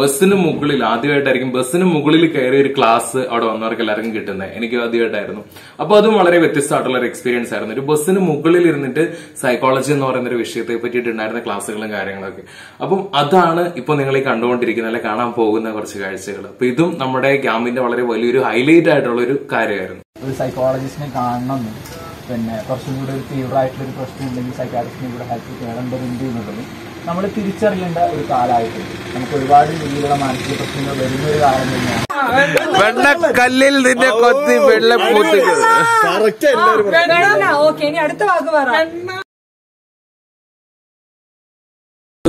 ബസ്സിന് മുകളിൽ ആദ്യമായിട്ടായിരിക്കും ബസ്സിന് മുകളിൽ കയറിയ ഒരു ക്ലാസ് അവിടെ വന്നവർക്ക് എല്ലാവർക്കും കിട്ടുന്നത്. എനിക്ക് ആദ്യമായിട്ടായിരുന്നു. അപ്പൊ അതും വളരെ വ്യത്യസ്തമായിട്ടുള്ള ഒരു എക്സ്പീരിയൻസ് ആയിരുന്നു. ഒരു ബസ്സിന് മുകളിൽ ഇരുന്നിട്ട് സൈക്കോളജി എന്ന് പറയുന്ന ഒരു വിഷയത്തെ പറ്റിയിട്ടുണ്ടായിരുന്ന ക്ലാസ്സുകളും കാര്യങ്ങളൊക്കെ. അപ്പം അതാണ് ഇപ്പൊ നിങ്ങൾ ഈ കണ്ടുകൊണ്ടിരിക്കുന്ന അല്ലെ കാണാൻ പോകുന്ന കുറച്ച് കാഴ്ചകൾ. അപ്പൊ ഇതും നമ്മുടെ ക്യാമ്പിന്റെ വളരെ വലിയൊരു ഹൈലൈറ്റ് ആയിട്ടുള്ള ഒരു കാര്യമായിരുന്നു. ഒരു സൈക്കോളജിസ്റ്റിനെ കാണണം. പിന്നെ കുറച്ചും കൂടി ഒരു തീവ്രമായിട്ടുള്ള ഒരു പ്രശ്നം ഉണ്ടെങ്കിൽ സൈക്കാട്രിസ്റ്റിനെ കൂടെ ഹെൽപ്പ് ചെയ്യേണ്ടതുണ്ട് എന്നുള്ളത് നമ്മൾ തിരിച്ചറിയേണ്ട ഒരു കാലമായിട്ടുണ്ട്. നമുക്ക് ഒരുപാട് രീതിയിലുള്ള മാനസിക പ്രശ്നങ്ങൾ വരുന്ന ഒരു കാലം തന്നെയാണ്. വെള്ളക്കല്ലിൽ നിന്നെ കൊത്തി വെള്ളപ്പൂത്തുക ഓക്കെ ഇനി അടുത്ത വാക്ക് പറ.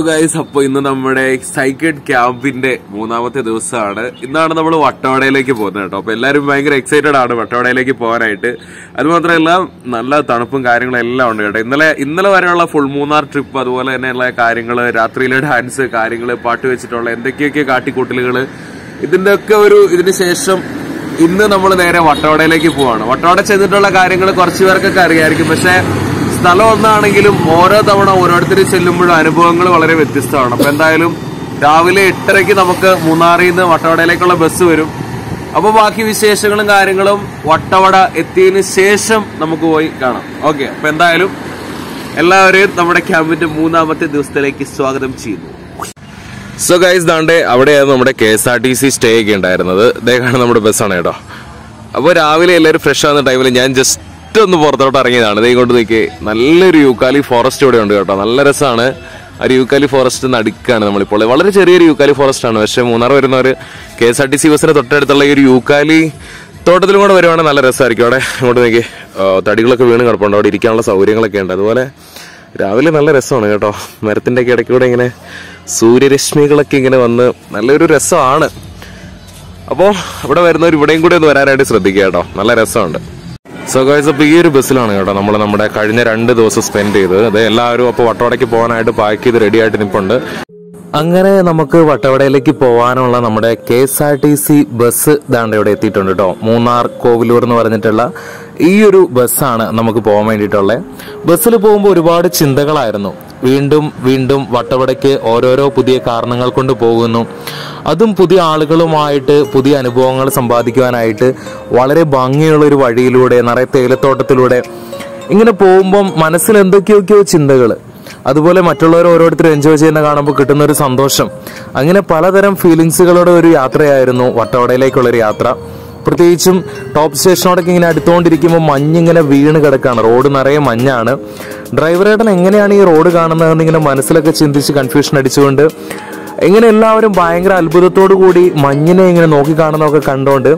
ഗൈസ് അപ്പൊ ഇന്ന് നമ്മുടെ സൈക്കിഡ് ക്യാമ്പിന്റെ മൂന്നാമത്തെ ദിവസമാണ്. ഇന്നാണ് നമ്മൾ വട്ടവടയിലേക്ക് പോകുന്നത് കേട്ടോ. അപ്പൊ എല്ലാവരും ഭയങ്കര എക്സൈറ്റഡ് ആണ് വട്ടവടയിലേക്ക് പോകാനായിട്ട്. അതുമാത്രമല്ല നല്ല തണുപ്പും കാര്യങ്ങളും എല്ലാം ഉണ്ട് കേട്ടോ. ഇന്നലെ ഇന്നലെ വരെയുള്ള ഫുൾ മൂന്നാർ ട്രിപ്പ് അതുപോലെ തന്നെയുള്ള കാര്യങ്ങൾ രാത്രിയിലെ ഡാൻസ് കാര്യങ്ങൾ പാട്ട് വെച്ചിട്ടുള്ള എന്തൊക്കെയൊക്കെ കാട്ടിക്കൂട്ടലുകൾ. ഇതിന്റെ ഒക്കെ ഒരു ഇതിന് ശേഷം ഇന്ന് നമ്മൾ നേരെ വട്ടവടയിലേക്ക് പോവാണ്. വട്ടവട ചെന്നിട്ടുള്ള കാര്യങ്ങൾ കുറച്ചു പേർക്കൊക്കെ അറിയായിരിക്കും. പക്ഷെ സ്ഥലം ഒന്നാണെങ്കിലും ഓരോ തവണ ഓരോരുത്തർ ചെല്ലുമ്പോഴും അനുഭവങ്ങൾ വളരെ വ്യത്യസ്തമാണ്. അപ്പൊ എന്തായാലും രാവിലെ എട്ടരയ്ക്ക് നമുക്ക് മൂന്നാറിൽ നിന്ന് വട്ടവടയിലേക്കുള്ള ബസ് വരും. അപ്പോൾ ബാക്കി വിശേഷങ്ങളും കാര്യങ്ങളും വട്ടവട എത്തിയതിന് ശേഷം നമുക്ക് പോയി കാണാം. ഓക്കെ അപ്പൊ എന്തായാലും എല്ലാവരെയും നമ്മുടെ ക്യാമ്പിന്റെ മൂന്നാമത്തെ ദിവസത്തിലേക്ക് സ്വാഗതം ചെയ്യുന്നു. സോ ഗൈസ് ദാണ്ടെ അവിടെയായിരുന്നു നമ്മുടെ K S R T C stay ഒക്കെ ഉണ്ടായിരുന്നത് ഇതേക്കാണ് നമ്മുടെ ബസ്സാണ് കേട്ടോ. അപ്പോൾ രാവിലെ എല്ലാവരും ഫ്രഷ് ആവുന്ന ടൈമിൽ ഞാൻ ജസ്റ്റ് ഒന്ന് പുറത്തോട്ട് ഇറങ്ങിയതാണ്. ഇതേ കൊണ്ട് നിൽക്കേ നല്ലൊരു യൂക്കാലി ഫോറസ്റ്റ് ഇവിടെ ഉണ്ട് കേട്ടോ. നല്ല രസമാണ് ഒരു യൂക്കാലി ഫോറസ്റ്റ് നടുക്കാണ് നമ്മളിപ്പോൾ. വളരെ ചെറിയൊരു യൂക്കാലി ഫോറസ്റ്റ് ആണ്. പക്ഷേ മൂന്നാർ വരുന്നവർ K S R T C ബസ്സിന് തൊട്ടടുത്തുള്ള ഈ ഒരു യൂക്കാലി തോട്ടത്തിലും കൂടെ വരുവാണെങ്കിൽ നല്ല രസമായിരിക്കും അവിടെ. ഇങ്ങോട്ട് നോക്കി തടികളൊക്കെ വീണ് കിടപ്പുണ്ട്. അവിടെ ഇരിക്കാനുള്ള സൗകര്യങ്ങളൊക്കെ ഉണ്ട്. അതുപോലെ രാവിലെ നല്ല രസമാണ് കേട്ടോ. മരത്തിന്റെ ഒക്കെ ഇടയ്ക്കൂടെ ഇങ്ങനെ സൂര്യരശ്മികളൊക്കെ ഇങ്ങനെ വന്ന് നല്ലൊരു രസമാണ്. അപ്പോൾ ഇവിടെ വരുന്നവർ ഇവിടെയും കൂടി ഒന്ന് വരാനായിട്ട് ശ്രദ്ധിക്കുക കേട്ടോ. നല്ല രസമുണ്ട്. സോ ഗൈസ് അപ്പോൾ ഈ ഒരു ബസ്സിലാണ് കേട്ടോ നമ്മൾ നമ്മുടെ കഴിഞ്ഞ രണ്ട് ദിവസം സ്പെൻഡ് ചെയ്തത്. അത് എല്ലാവരും അപ്പോൾ വട്ടവടയ്ക്ക് പോകാനായിട്ട് പാക്ക് ചെയ്ത് റെഡി ആയിട്ട് നിൽപ്പുണ്ട് അങ്ങനെ നമുക്ക് വട്ടവടയിലേക്ക് പോകാനുള്ള നമ്മുടെ K S R T C bus ദാണ്ട് ഇവിടെ എത്തിയിട്ടുണ്ട് കേട്ടോ. മൂന്നാർ കോവിലൂർ എന്ന് പറഞ്ഞിട്ടുള്ള ഈ ഒരു ബസ്സാണ് നമുക്ക് പോകാൻ വേണ്ടിയിട്ടുള്ളത് ബസ്സിൽ പോകുമ്പോൾ ഒരുപാട് ചിന്തകളായിരുന്നു. വീണ്ടും വീണ്ടും വട്ടവടയ്ക്ക് ഓരോരോ പുതിയ കാരണങ്ങൾ കൊണ്ട് പോകുന്നു. അതും പുതിയ ആളുകളുമായിട്ട് പുതിയ അനുഭവങ്ങൾ സമ്പാദിക്കുവാനായിട്ട് വളരെ ഭംഗിയുള്ള ഒരു വഴിയിലൂടെ നിറയെ തേയിലത്തോട്ടത്തിലൂടെ ഇങ്ങനെ പോകുമ്പം മനസ്സിൽ എന്തൊക്കെയൊക്കെയോ ചിന്തകൾ അതുപോലെ മറ്റുള്ളവർ ഓരോരുത്തരും എൻജോയ് ചെയ്യുന്ന കാണുമ്പോൾ കിട്ടുന്ന ഒരു സന്തോഷം. അങ്ങനെ പലതരം ഫീലിങ്സുകളുടെ ഒരു യാത്രയായിരുന്നു വട്ടവടയിലേക്കുള്ളൊരു യാത്ര. പ്രത്യേകിച്ചും ടോപ്പ് സ്റ്റേഷനോടൊക്കെ ഇങ്ങനെ അടുത്തുകൊണ്ടിരിക്കുമ്പോൾ മഞ്ഞിങ്ങനെ വീണ് കിടക്കുകയാണ് റോഡ് നിറയെ മഞ്ഞാണ്. ഡ്രൈവറേട്ടൻ എങ്ങനെയാണ് ഈ റോഡ് കാണുന്നതെന്ന് ഇങ്ങനെ മനസ്സിലൊക്കെ ചിന്തിച്ച് കൺഫ്യൂഷൻ അടിച്ചുകൊണ്ട് ഇങ്ങനെ എല്ലാവരും ഭയങ്കര അത്ഭുതത്തോടു കൂടി മഞ്ഞിനെ ഇങ്ങനെ നോക്കി കാണുന്നതൊക്കെ കണ്ടുകൊണ്ട്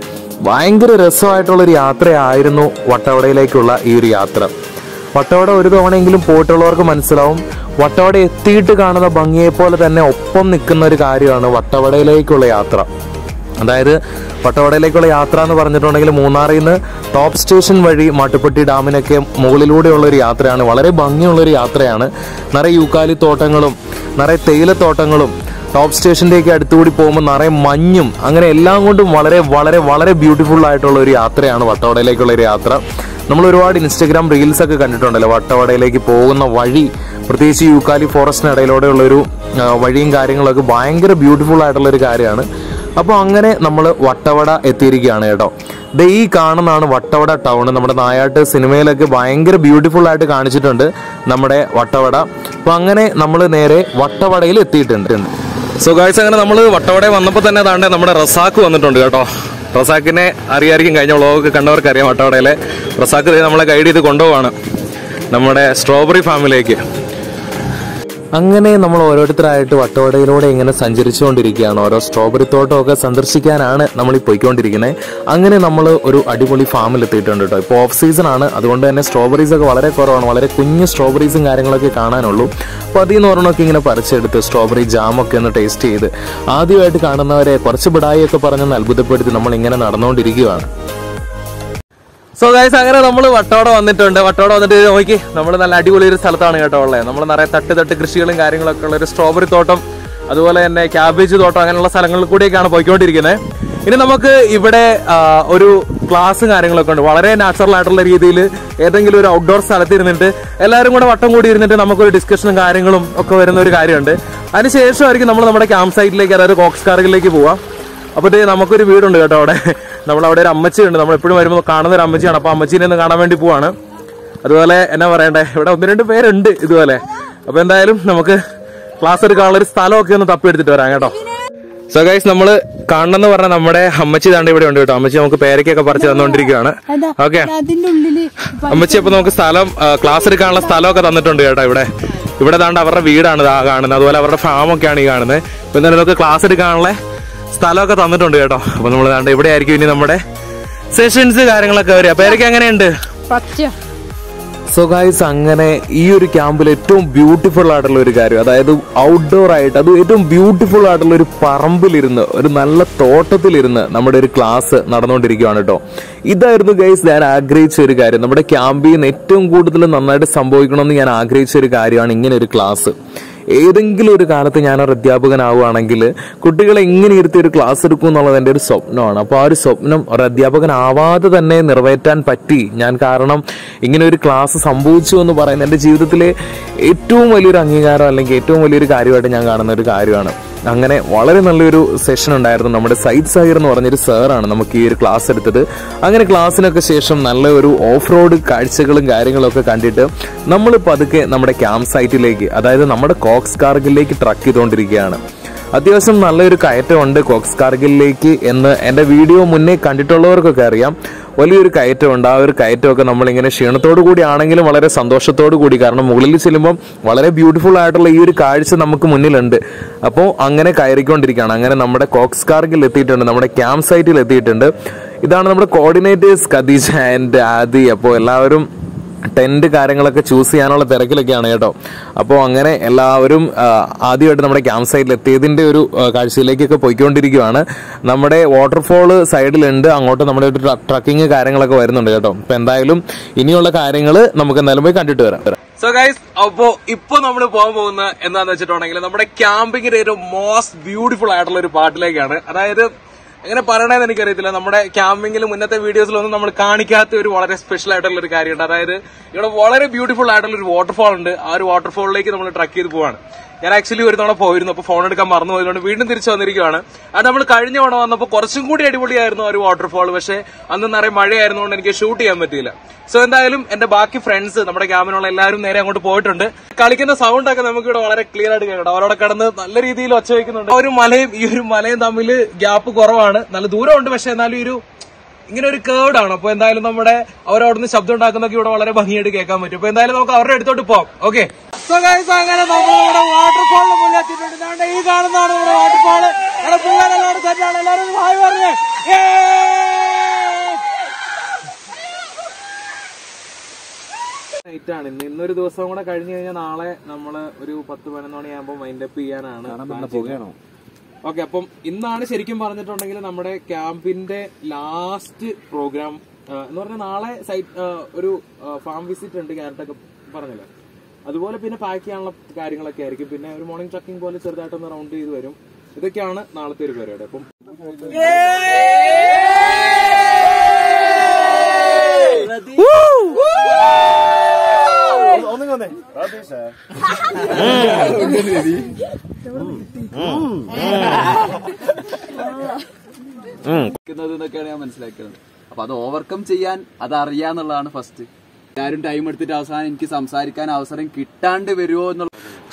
ഭയങ്കര രസമായിട്ടുള്ള ഒരു യാത്രയായിരുന്നു വട്ടവടയിലേക്കുള്ള ഈ ഒരു യാത്ര. വട്ടവട ഒരു തവണയെങ്കിലും പോയിട്ടുള്ളവർക്ക് മനസ്സിലാവും വട്ടവട എത്തിയിട്ട് കാണുന്ന ഭംഗിയെപ്പോലെ തന്നെ ഒപ്പം നിൽക്കുന്ന ഒരു കാര്യമാണ് വട്ടവടയിലേക്കുള്ള യാത്ര. അതായത് പട്ടവടയിലേക്കുള്ള യാത്ര എന്ന് പറഞ്ഞിട്ടുണ്ടെങ്കിൽ മൂന്നാറിൽ നിന്ന് ടോപ്പ് സ്റ്റേഷൻ വഴി മാട്ടുപ്പെട്ടി ഡാമിനൊക്കെ മുകളിലൂടെയുള്ള ഒരു യാത്രയാണ്. വളരെ ഭംഗിയുള്ള ഒരു യാത്രയാണ്. നിറയെ യൂക്കാലി തോട്ടങ്ങളും നിറയെ തേയിലത്തോട്ടങ്ങളും ടോപ്പ് സ്റ്റേഷന്റെയൊക്കെ അടുത്തുകൂടി പോകുമ്പോൾ നിറയെ മഞ്ഞും അങ്ങനെ എല്ലാം കൊണ്ടും വളരെ വളരെ വളരെ ബ്യൂട്ടിഫുൾ ആയിട്ടുള്ള ഒരു യാത്രയാണ് വട്ടവടയിലേക്കുള്ള ഒരു യാത്ര. നമ്മൾ ഒരുപാട് ഇൻസ്റ്റഗ്രാം റീൽസ് ഒക്കെ കണ്ടിട്ടുണ്ടല്ലോ. വട്ടവടയിലേക്ക് പോകുന്ന വഴി പ്രത്യേകിച്ച് യൂക്കാലി ഫോറസ്റ്റിനിടയിലൂടെയുള്ളൊരു വഴിയും കാര്യങ്ങളൊക്കെ ഭയങ്കര ബ്യൂട്ടിഫുൾ ആയിട്ടുള്ള ഒരു കാര്യമാണ്. അപ്പോൾ അങ്ങനെ നമ്മൾ വട്ടവട എത്തിയിരിക്കുകയാണ് കേട്ടോ. ദേ ഈ കാണുന്നതാണ് വട്ടവട ടൗൺ നമ്മുടെ നായാട്ട് സിനിമയിലൊക്കെ ഭയങ്കര ബ്യൂട്ടിഫുൾ ആയിട്ട് കാണിച്ചിട്ടുണ്ട് നമ്മുടെ വട്ടവട. അപ്പോൾ അങ്ങനെ നമ്മൾ നേരെ വട്ടവടയിൽ എത്തിയിട്ടുണ്ട്. സോ ഗായ്സ് അങ്ങനെ നമ്മൾ വട്ടവട വന്നപ്പോൾ തന്നെ താണ്ട് നമ്മുടെ റസാക്ക് വന്നിട്ടുണ്ട് കേട്ടോ. റസാക്കിനെ അറിയായിരിക്കും കഴിഞ്ഞ വ്ളോഗൊക്കെ കണ്ടവർക്ക് അറിയാം വട്ടവടയിലെ. റസാക്ക് നമ്മളെ ഗൈഡ് ചെയ്ത് കൊണ്ടുപോവാണ്. നമ്മുടെ സ്ട്രോബെറി ഫാമിലേക്ക് അങ്ങനെ നമ്മൾ ഓരോരുത്തരായിട്ട് വട്ടവടയിലൂടെ ഇങ്ങനെ സഞ്ചരിച്ചുകൊണ്ടിരിക്കുകയാണ്. ഓരോ സ്ട്രോബെറി തോട്ടമൊക്കെ സന്ദർശിക്കാനാണ് നമ്മൾ ഈ പോയിക്കൊണ്ടിരിക്കുന്നത്. അങ്ങനെ നമ്മൾ ഒരു അടിപൊളി ഫാമിൽ എത്തിയിട്ടുണ്ട് കേട്ടോ ഇപ്പോൾ ഓഫ് സീസൺ ആണ്. അതുകൊണ്ട് തന്നെ സ്ട്രോബെറീസ് ഒക്കെ വളരെ കുറവാണ്. വളരെ കുഞ്ഞ് സ്ട്രോബെറീസും കാര്യങ്ങളൊക്കെ കാണാനുള്ളൂ. അപ്പോൾ അതിൽ നിന്ന് ഒരെണ്ണമൊക്കെ ഇങ്ങനെ പറിച്ചെടുത്ത് സ്ട്രോബെറി ജാമൊക്കെ ഒന്ന് ടേസ്റ്റ് ചെയ്ത് ആദ്യമായിട്ട് കാണുന്നവരെ കുറച്ച് ബിടായിയൊക്കെ പറഞ്ഞൊന്ന് അത്ഭുതപ്പെടുത്തി നമ്മൾ ഇങ്ങനെ നടന്നുകൊണ്ടിരിക്കുകയാണ്. സോ ഗൈസ് അങ്ങനെ നമ്മൾ വട്ടോട വന്നിട്ടുണ്ട്. വട്ടോട വന്നിട്ട് നോക്കി. നമ്മൾ നല്ല അടിപൊളി ഒരു സ്ഥലത്താണ് കേട്ടോ ഉള്ളത് നമ്മൾ നിറയെ തട്ട് തട്ട് കൃഷികളും കാര്യങ്ങളൊക്കെ ഉള്ള ഒരു സ്ട്രോബെറി തോട്ടം അതുപോലെ തന്നെ ക്യാബേജ് തോട്ടം അങ്ങനെയുള്ള സ്ഥലങ്ങളിൽ കൂടിയൊക്കെയാണ് പോയിക്കൊണ്ടിരിക്കുന്നത് ഇനി നമുക്ക് ഇവിടെ ഒരു ക്ലാസ് കാര്യങ്ങളൊക്കെ ഉണ്ട്. വളരെ നാച്ചുറൽ ആയിട്ടുള്ള രീതിയിൽ ഏതെങ്കിലും ഒരു ഔട്ട്ഡോർ സ്ഥലത്ത് ഇരുന്നിട്ട് എല്ലാവരും കൂടെ വട്ടം കൂടി ഇരുന്നിട്ട് നമുക്കൊരു ഡിസ്കഷനും കാര്യങ്ങളും ഒക്കെ വരുന്ന ഒരു കാര്യമുണ്ട്. അതിനുശേഷമായിരിക്കും നമ്മൾ നമ്മുടെ ക്യാമ്പ് സൈറ്റിലേക്ക് അതായത് കോക്സ് കാറുകളിലേക്ക് പോവാം. അപ്പൊ ദേ നമുക്കൊരു വീടുണ്ട് കേട്ടോ അവിടെ. നമ്മൾ അവിടെ ഒരു അമ്മച്ചിയുണ്ട്. നമ്മൾ എപ്പോഴും വരുമ്പോൾ കാണുന്ന ഒരു അമ്മച്ചിയാണ്. അപ്പൊ അമ്മച്ചീനെ ഒന്ന് കാണാൻ വേണ്ടി പോവാണ്. അതുപോലെ എന്നാ പറയണ്ടേ? ഇവിടെ ഒന്ന് രണ്ട് പേരുണ്ട് ഇതുപോലെ. അപ്പൊ എന്തായാലും നമുക്ക് ക്ലാസ് എടുക്കാനുള്ള ഒരു സ്ഥലമൊക്കെ ഒന്ന് തപ്പി എടുത്തിട്ട് വരാം കേട്ടോ. സോ ഗൈസ് നമ്മൾ കാണണമെന്ന് പറഞ്ഞ നമ്മുടെ അമ്മച്ചി താണ്ട് ഇവിടെ ഉണ്ട് കേട്ടോ. അമ്മച്ചി നമുക്ക് പേരക്കൊക്കെ പറിച്ച് തന്നുകൊണ്ടിരിക്കുകയാണ് ഓക്കെ അമ്മച്ചി അപ്പൊ നമുക്ക് സ്ഥലം ക്ലാസ് എടുക്കാനുള്ള സ്ഥലമൊക്കെ തന്നിട്ടുണ്ട് കേട്ടോ ഇവിടെ. ഇവിടെ താണ്ട് അവരുടെ വീടാണ് ഇതാ കാണുന്നത്. അതുപോലെ അവരുടെ ഫാമൊക്കെയാണ് ഈ കാണുന്നത്. ഇപ്പൊ എന്തായാലും നമുക്ക് ക്ലാസ് എടുക്കാനുള്ള സ്ഥലമൊക്കെ തന്നിട്ടുണ്ട് കേട്ടോ. അപ്പൊ നമ്മൾ താണ്ട് ഇവിടെ ആയിരിക്കും ഇനി നമ്മുടെ സെഷൻസ് കാര്യങ്ങളൊക്കെ വരിക. പേരൊക്കെ എങ്ങനെയുണ്ട്? പച്ച. സോ ഗായ്സ് അങ്ങനെ ഈ ഒരു ക്യാമ്പിൽ ഏറ്റവും ബ്യൂട്ടിഫുൾ ആയിട്ടുള്ള ഒരു കാര്യം അതായത് ഔട്ട്ഡോർ ആയിട്ട് അത് ഏറ്റവും ബ്യൂട്ടിഫുൾ ആയിട്ടുള്ള ഒരു പറമ്പിലിരുന്ന് ഒരു നല്ല തോട്ടത്തിലിരുന്ന് നമ്മുടെ ഒരു ക്ലാസ് നടന്നുകൊണ്ടിരിക്കുകയാണ് കേട്ടോ. ഇതായിരുന്നു ഗൈസ് ഞാൻ ആഗ്രഹിച്ച ഒരു കാര്യം. നമ്മുടെ ക്യാമ്പിൽ നിന്ന് ഏറ്റവും കൂടുതൽ നന്നായിട്ട് സംഭവിക്കണമെന്ന് ഞാൻ ആഗ്രഹിച്ച ഒരു കാര്യമാണ് ഇങ്ങനെ ഒരു ക്ലാസ് ഏതെങ്കിലും ഒരു കാലത്ത് ഞാനൊരു അധ്യാപകനാവുകയാണെങ്കിൽ കുട്ടികളെ എങ്ങനെ ഇരുത്തി ഒരു ക്ലാസ് എടുക്കും എന്നുള്ളത് എന്റെ ഒരു സ്വപ്നമാണ്. അപ്പോൾ ആ ഒരു സ്വപ്നം ഒരു അധ്യാപകനാവാതെ തന്നെ നിറവേറ്റാൻ പറ്റി. ഞാൻ കാരണം ഇങ്ങനെ ഒരു ക്ലാസ് സംഭവിച്ചു എന്ന് പറയുന്നത് എന്റെ ജീവിതത്തിലെ ഏറ്റവും വലിയൊരു അംഗീകാരം അല്ലെങ്കിൽ ഏറ്റവും വലിയൊരു കാര്യമായിട്ട് ഞാൻ കാണുന്ന ഒരു കാര്യമാണ്. അങ്ങനെ വളരെ നല്ലൊരു സെഷൻ ഉണ്ടായിരുന്നു. നമ്മുടെ സൈദ് സാഹിർ എന്ന് പറഞ്ഞൊരു സാറാണ് നമുക്ക് ഈ ഒരു ക്ലാസ് എടുത്തത്. അങ്ങനെ ക്ലാസ്സിനൊക്കെ ശേഷം നല്ല ഒരു ഓഫ് റോഡ് കാഴ്ചകളും കാര്യങ്ങളൊക്കെ കണ്ടിട്ട് നമ്മൾ പതുക്കെ നമ്മുടെ ക്യാമ്പ് സൈറ്റിലേക്ക് അതായത് നമ്മുടെ കോക്സ് കാർഗിലേക്ക് ട്രക്ക് ചെയ്തുകൊണ്ടിരിക്കുകയാണ്. അത്യാവശ്യം നല്ലൊരു കയറ്റമുണ്ട് കോക്സ് കാർഗിലേക്ക് എന്ന് എന്റെ വീഡിയോ മുന്നേ കണ്ടിട്ടുള്ളവർക്കൊക്കെ അറിയാം. വലിയൊരു കയറ്റമുണ്ട്. ആ ഒരു കയറ്റമൊക്കെ നമ്മളിങ്ങനെ ക്ഷീണത്തോടു കൂടി ആണെങ്കിലും വളരെ സന്തോഷത്തോടു കൂടി. കാരണം മുകളിൽ ചെല്ലുമ്പം വളരെ ബ്യൂട്ടിഫുൾ ആയിട്ടുള്ള ഈ ഒരു കാഴ്ച നമുക്ക് മുന്നിലുണ്ട്. അപ്പോൾ അങ്ങനെ കയറിക്കൊണ്ടിരിക്കുകയാണ്. അങ്ങനെ നമ്മുടെ കോക്സ് കാർഗിൽ എത്തിയിട്ടുണ്ട്. നമ്മുടെ ക്യാമ്പ് സൈറ്റിൽ എത്തിയിട്ടുണ്ട്. ഇതാണ് നമ്മുടെ കോർഡിനേറ്റേഴ്സ് ഖദീജ ആൻഡ് ആദി. അപ്പോൾ എല്ലാവരും ടെന്റ് കാര്യങ്ങളൊക്കെ ചൂസ് ചെയ്യാനുള്ള തിരക്കിലൊക്കെയാണ് കേട്ടോ. അപ്പോൾ അങ്ങനെ എല്ലാവരും ആദ്യമായിട്ട് നമ്മുടെ ക്യാമ്പ് സൈറ്റിൽ എത്തിയതിന്റെ ഒരു കാഴ്ചയിലേക്കൊക്കെ പോയിക്കൊണ്ടിരിക്കുകയാണ് നമ്മുടെ വാട്ടർഫോൾ സൈഡിലുണ്ട് അങ്ങോട്ട് നമ്മുടെ ഒരു ട്രക്കിങ് കാര്യങ്ങളൊക്കെ വരുന്നുണ്ട് കേട്ടോ. അപ്പോൾ എന്തായാലും ഇനിയുള്ള കാര്യങ്ങൾ നമുക്ക് എന്തായാലും പോയി കണ്ടിട്ട് വരാം. സോ ഗൈസ് അപ്പോ ഇപ്പൊ നമ്മൾ പോകാൻ പോകുന്ന എന്താന്ന് വെച്ചിട്ടുണ്ടെങ്കിൽ നമ്മുടെ ക്യാമ്പിങ്ങിന്റെ ഒരു മോസ്റ്റ് ബ്യൂട്ടിഫുൾ ആയിട്ടുള്ള ഒരു പാട്ടിലേക്കാണ്. അതായത് എങ്ങനെ പറയണതെന്ന് എനിക്കറിയത്തില്ല. നമ്മുടെ ക്യാമ്പിങ്ങിൽ മുന്നത്തെ വീഡിയോസിലൊന്നും നമ്മൾ കാണിക്കാത്ത ഒരു വളരെ സ്പെഷ്യൽ ആയിട്ടുള്ള ഒരു കാര്യമുണ്ട്. അതായത് ഇവിടെ വളരെ ബ്യൂട്ടിഫുൾ ആയിട്ടുള്ള ഒരു വാട്ടർഫാൾ ഉണ്ട്. ആ ഒരു വാട്ടർഫാളിലേക്ക് നമ്മൾ ട്രക്ക് ചെയ്ത് പോവാണ്. ഞാൻ ആക്ച്വലി ഒരു തവണ പോയിരുന്നു അപ്പൊ ഫോൺ എടുക്കാൻ മറന്നു പോയതുകൊണ്ട് വീണ്ടും തിരിച്ചു വന്നിരിക്കുകയാണ് അത് നമ്മൾ കഴിഞ്ഞ തവണ വന്നപ്പോൾ കുറച്ചും കൂടി അടിപൊളിയായിരുന്നു ഒരു വാട്ടർഫോൾ പക്ഷേ അന്ന് നിറയെ മഴയായിരുന്നുകൊണ്ട് എനിക്ക് ഷൂട്ട് ചെയ്യാൻ പറ്റിയില്ല. സോ എന്തായാലും എന്റെ ബാക്കി ഫ്രണ്ട്സ് നമ്മുടെ ക്യാമ്പിനുള്ള എല്ലാവരും നേരെ അങ്ങോട്ട് പോയിട്ടുണ്ട്. കളിക്കുന്ന സൗണ്ട് ഒക്കെ നമുക്ക് ഇവിടെ വളരെ ക്ലിയർ ആയിട്ട് കേൾക്കണം അവരോട് കടന്ന് നല്ല രീതിയിൽ ഒച്ച വയ്ക്കുന്നുണ്ട് ഒരു മലയും ഈ ഒരു മലയും തമ്മിൽ ഗ്യാപ്പ് കുറവാണ്. നല്ല ദൂരമുണ്ട് പക്ഷെ എന്നാലും ഈ ഒരു ഇങ്ങനെ ഒരു കേർഡ് ആണ് അപ്പൊ എന്തായാലും നമ്മുടെ അവരവിടുന്ന് ശബ്ദം ഉണ്ടാക്കുന്നൊക്കെ ഇവിടെ വളരെ ഭംഗിയായിട്ട് കേൾക്കാൻ പറ്റും. അപ്പൊ എന്തായാലും നമുക്ക് അവരുടെ അടുത്തോട്ട് പോവാം. ഓക്കെ. അങ്ങനെ നമ്മൾ ഇവിടെ വാട്ടർഫാളിന് മുന്നിൽ എത്തിയിട്ടുണ്ട്. ദാണ്ടെ ഈ കാണുന്നതാണ് നമ്മുടെ വാട്ടർഫാൾ ഇവിടെ പിള്ളേരെല്ലാവരും സെറ്റാണ് എല്ലാവരും ഹായ് പറഞ്ഞേ. നൈറ്റ് ആണ്. ഇന്ന് ഇന്നൊരു ദിവസം കൂടെ കഴിഞ്ഞു കഴിഞ്ഞാൽ നാളെ നമ്മൾ ഒരു പത്ത് പതിനൊന്ന് മണിയാകുമ്പോൾ മൈൻഡപ്പ് ചെയ്യാനാണ് ചെയ്യാനാണ് ഓക്കെ അപ്പം ഇന്നാണ് ശരിക്കും പറഞ്ഞിട്ടുണ്ടെങ്കിൽ നമ്മുടെ ക്യാമ്പിന്റെ ലാസ്റ്റ് പ്രോഗ്രാം എന്ന് പറഞ്ഞാൽ നാളെ സൈറ്റ് ഒരു ഫാം വിസിറ്റ് ഉണ്ട് ക്യാരറ്റൊക്കെ പറഞ്ഞല്ലോ? അതുപോലെ പിന്നെ പാക്ക് ചെയ്യാനുള്ള കാര്യങ്ങളൊക്കെ ആയിരിക്കും. പിന്നെ ഒരു മോർണിംഗ് ട്രക്കിംഗ് പോലെ ചെറുതായിട്ടൊന്ന് റൗണ്ട് ചെയ്ത് വരും. ഇതൊക്കെയാണ് നാളത്തെ ഒരു പരിപാടി. അപ്പം നിൽക്കുന്നത് എന്നൊക്കെയാണ് ഞാൻ മനസ്സിലാക്കുന്നത് അപ്പൊ അത് ഓവർകം ചെയ്യാൻ അത് അറിയാന്നുള്ളതാണ് ഫസ്റ്റ് എല്ലാവരും ടൈം എടുത്തിട്ട് അവസാനം എനിക്ക് സംസാരിക്കാൻ അവസരം കിട്ടാണ്ട് വരുമോ എന്നുള്ള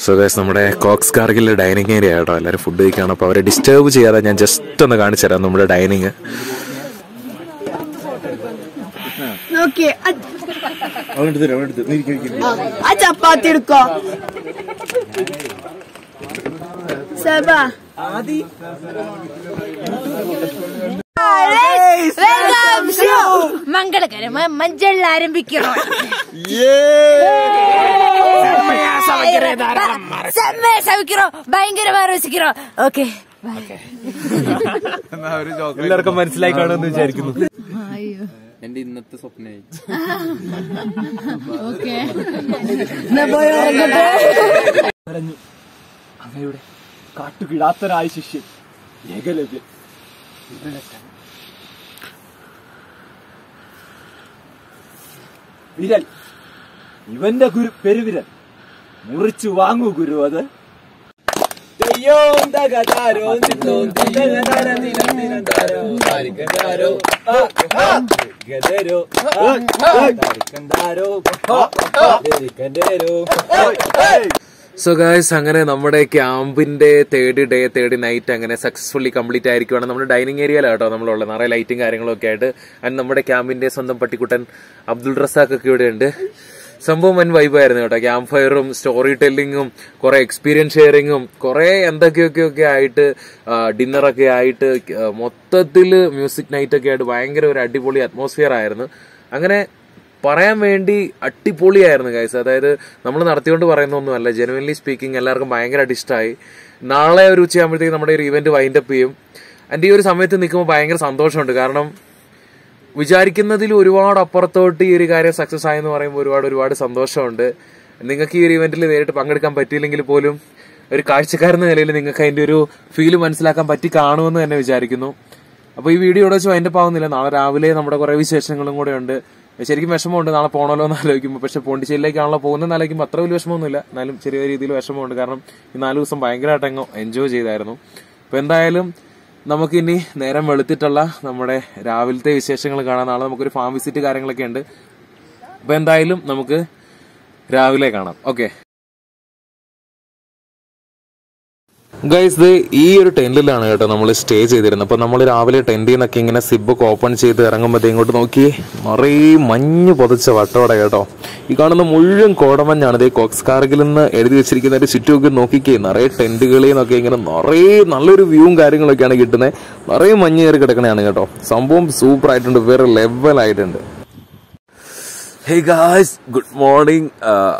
സോ ഗൈസ് നമ്മുടെ കോക്സ് കാർഗിലെ ഡൈനിങ് ഏരിയ കേട്ടോ എല്ലാവരും ഫുഡ് കഴിക്കാണ്. അപ്പോൾ അവരെ ഡിസ്റ്റർബ് ചെയ്യാതെ ഞാൻ ജസ്റ്റ് ഒന്ന് കാണിച്ചു തരാം നമ്മുടെ ഡൈനിങ് ആ ചപ്പാത്തി എടുക്കോ. സബ. Adi. മംഗളകരമായ മഞ്ചളിൽ ആരംഭിക്കണം ഭയങ്കരമായി ആലോചിക്കണോ ഓക്കെ എല്ലാവർക്കും മനസ്സിലായി കാണുമെന്ന് വിചാരിക്കുന്നു. എന്റെ ഇന്നത്തെ സ്വപ്നമായി ഓക്കെ അവയുടെ കാട്ടുകിടാത്തരായ ശിഷ്യൻ ഏകലവ്യൻ വിരൽ ഇവന്റെ ഗുരു പെരുവിരൽ മുറിച്ചു വാങ്ങൂ ഗുരു അത് സോ ഗായ്സ് അങ്ങനെ നമ്മുടെ ക്യാമ്പിന്റെ തേർഡ് ഡേ തേർഡ് നൈറ്റ് അങ്ങനെ സക്സസ്ഫുള്ളി കംപ്ലീറ്റ് ആയിരിക്കുവാണ് നമ്മുടെ ഡൈനിങ് ഏരിയയിലാണ് കേട്ടോ നമ്മളുള്ളത് നിറയെ ലൈറ്റും കാര്യങ്ങളൊക്കെ ആയിട്ട്. ആൻഡ് നമ്മുടെ ക്യാമ്പിന്റെ സ്വന്തം പട്ടിക്കുട്ടൻ അബ്ദുൾ റസാഖ് ഒക്കെ ഇവിടെ ഉണ്ട്. സംഭവം വൻ വൈബായിരുന്നു കേട്ടോ. ക്യാമ്പ് ഫയറും സ്റ്റോറി ടെല്ലിങ്ങും കുറെ എക്സ്പീരിയൻസ് ഷെയറിങ്ങും കുറെ എന്തൊക്കെയൊക്കെയൊക്കെ ആയിട്ട് ഡിന്നറൊക്കെ ആയിട്ട് മൊത്തത്തിൽ മ്യൂസിക് നൈറ്റ് ഒക്കെ ആയിട്ട് ഭയങ്കര ഒരു അടിപൊളി അറ്റ്മോസ്ഫിയർ ആയിരുന്നു. അങ്ങനെ പറയാൻ വേണ്ടി അടിപൊളിയായിരുന്നു ഗൈസ് അതായത് നമ്മൾ നടത്തിക്കൊണ്ട് പറയുന്നൊന്നുമല്ല ജെനുവൻലി സ്പീക്കിംഗ് എല്ലാവർക്കും ഭയങ്കരമായിട്ട് ഇഷ്ടമായി നാളെ ഒരു ഉച്ചയാകുമ്പോഴത്തേക്ക് നമ്മുടെ ഒരു ഇവന്റ് വൈൻഡ് അപ്പ് ചെയ്യും. എന്റെ ഈ ഒരു സമയത്ത് നിൽക്കുമ്പോൾ ഭയങ്കര സന്തോഷമുണ്ട്. കാരണം വിചാരിക്കുന്നതിൽ ഒരുപാട് അപ്പുറത്തോട്ട് ഈ ഒരു കാര്യം സക്സസ് ആയെന്ന് പറയുമ്പോൾ ഒരുപാട് ഒരുപാട് സന്തോഷമുണ്ട്. നിങ്ങൾക്ക് ഈ ഒരു ഇവന്റിൽ നേരിട്ട് പങ്കെടുക്കാൻ പറ്റിയില്ലെങ്കിൽ പോലും ഒരു കാഴ്ചക്കാരെന്ന നിലയിൽ നിങ്ങൾക്ക് അതിന്റെ ഒരു ഫീൽ മനസ്സിലാക്കാൻ പറ്റി കാണുമെന്ന് തന്നെ വിചാരിക്കുന്നു. അപ്പൊ ഈ വീഡിയോ ഇവിടെ വെച്ച് അതിന്റെ ആവുന്നില്ല. നാളെ രാവിലെ നമ്മുടെ കുറെ വിശേഷങ്ങളും കൂടെ ഉണ്ട്. ശരിക്കും വിഷമമുണ്ട് നാളെ പോകണമല്ലോ എന്ന് ആലോചിക്കുമ്പോൾ പക്ഷെ പോണ്ടിച്ചേരിയിലേക്കാണല്ലോ പോകുന്നത് ആലോചിക്കുമ്പോൾ അത്ര വലിയ വിഷമമൊന്നുമില്ല. എന്നാലും ചെറിയ രീതിയിൽ വിഷമമുണ്ട്. കാരണം ഈ നാല് ദിവസം ഭയങ്കരമായിട്ട് അങ്ങ് എൻജോയ് ചെയ്തായിരുന്നു. അപ്പൊ എന്തായാലും നമുക്കിനി നേരം വെളുത്തിട്ടുള്ള നമ്മുടെ രാവിലത്തെ വിശേഷങ്ങൾ കാണാം. നാളെ നമുക്കൊരു ഫാം വിസിറ്റ് കാര്യങ്ങളൊക്കെ ഉണ്ട്. അപ്പൊ എന്തായാലും നമുക്ക് രാവിലെ കാണാം. ഓക്കെ ഗൈസ് ഇത് ഈ ഒരു ടെന്റിലാണ് കേട്ടോ നമ്മൾ സ്റ്റേ ചെയ്തിരുന്നത്. അപ്പോൾ നമ്മൾ രാവിലെ ടെന്റിൽ നിന്നൊക്കെ ഇങ്ങനെ സിബൊക്കെ ഓപ്പൺ ചെയ്ത് ഇറങ്ങുമ്പോഴത്തേ ഇങ്ങോട്ട് നോക്കി. നിറയെ മഞ്ഞ് പൊതച്ച വട്ടവട കേട്ടോ. ഈ കാണുന്ന മുഴുവൻ കോടമഞ്ഞാണ് ഇതേ കോക്സ് കാർഗിൽ നിന്ന് എഴുതി വെച്ചിരിക്കുന്ന ഒരു ചുറ്റുമൊക്കെ നോക്കിക്കേ. നിറയെ ടെന്റുകളിൽ നിന്നൊക്കെ ഇങ്ങനെ നിറയെ നല്ലൊരു വ്യൂവും കാര്യങ്ങളൊക്കെയാണ് കിട്ടുന്നത് നിറയെ മഞ്ഞ് കയറി കിടക്കണയാണ് കേട്ടോ. സംഭവം സൂപ്പർ ആയിട്ടുണ്ട്. വേറെ ലെവലായിട്ടുണ്ട് ഹേ ഗായ്സ് ഗുഡ് മോർണിംഗ്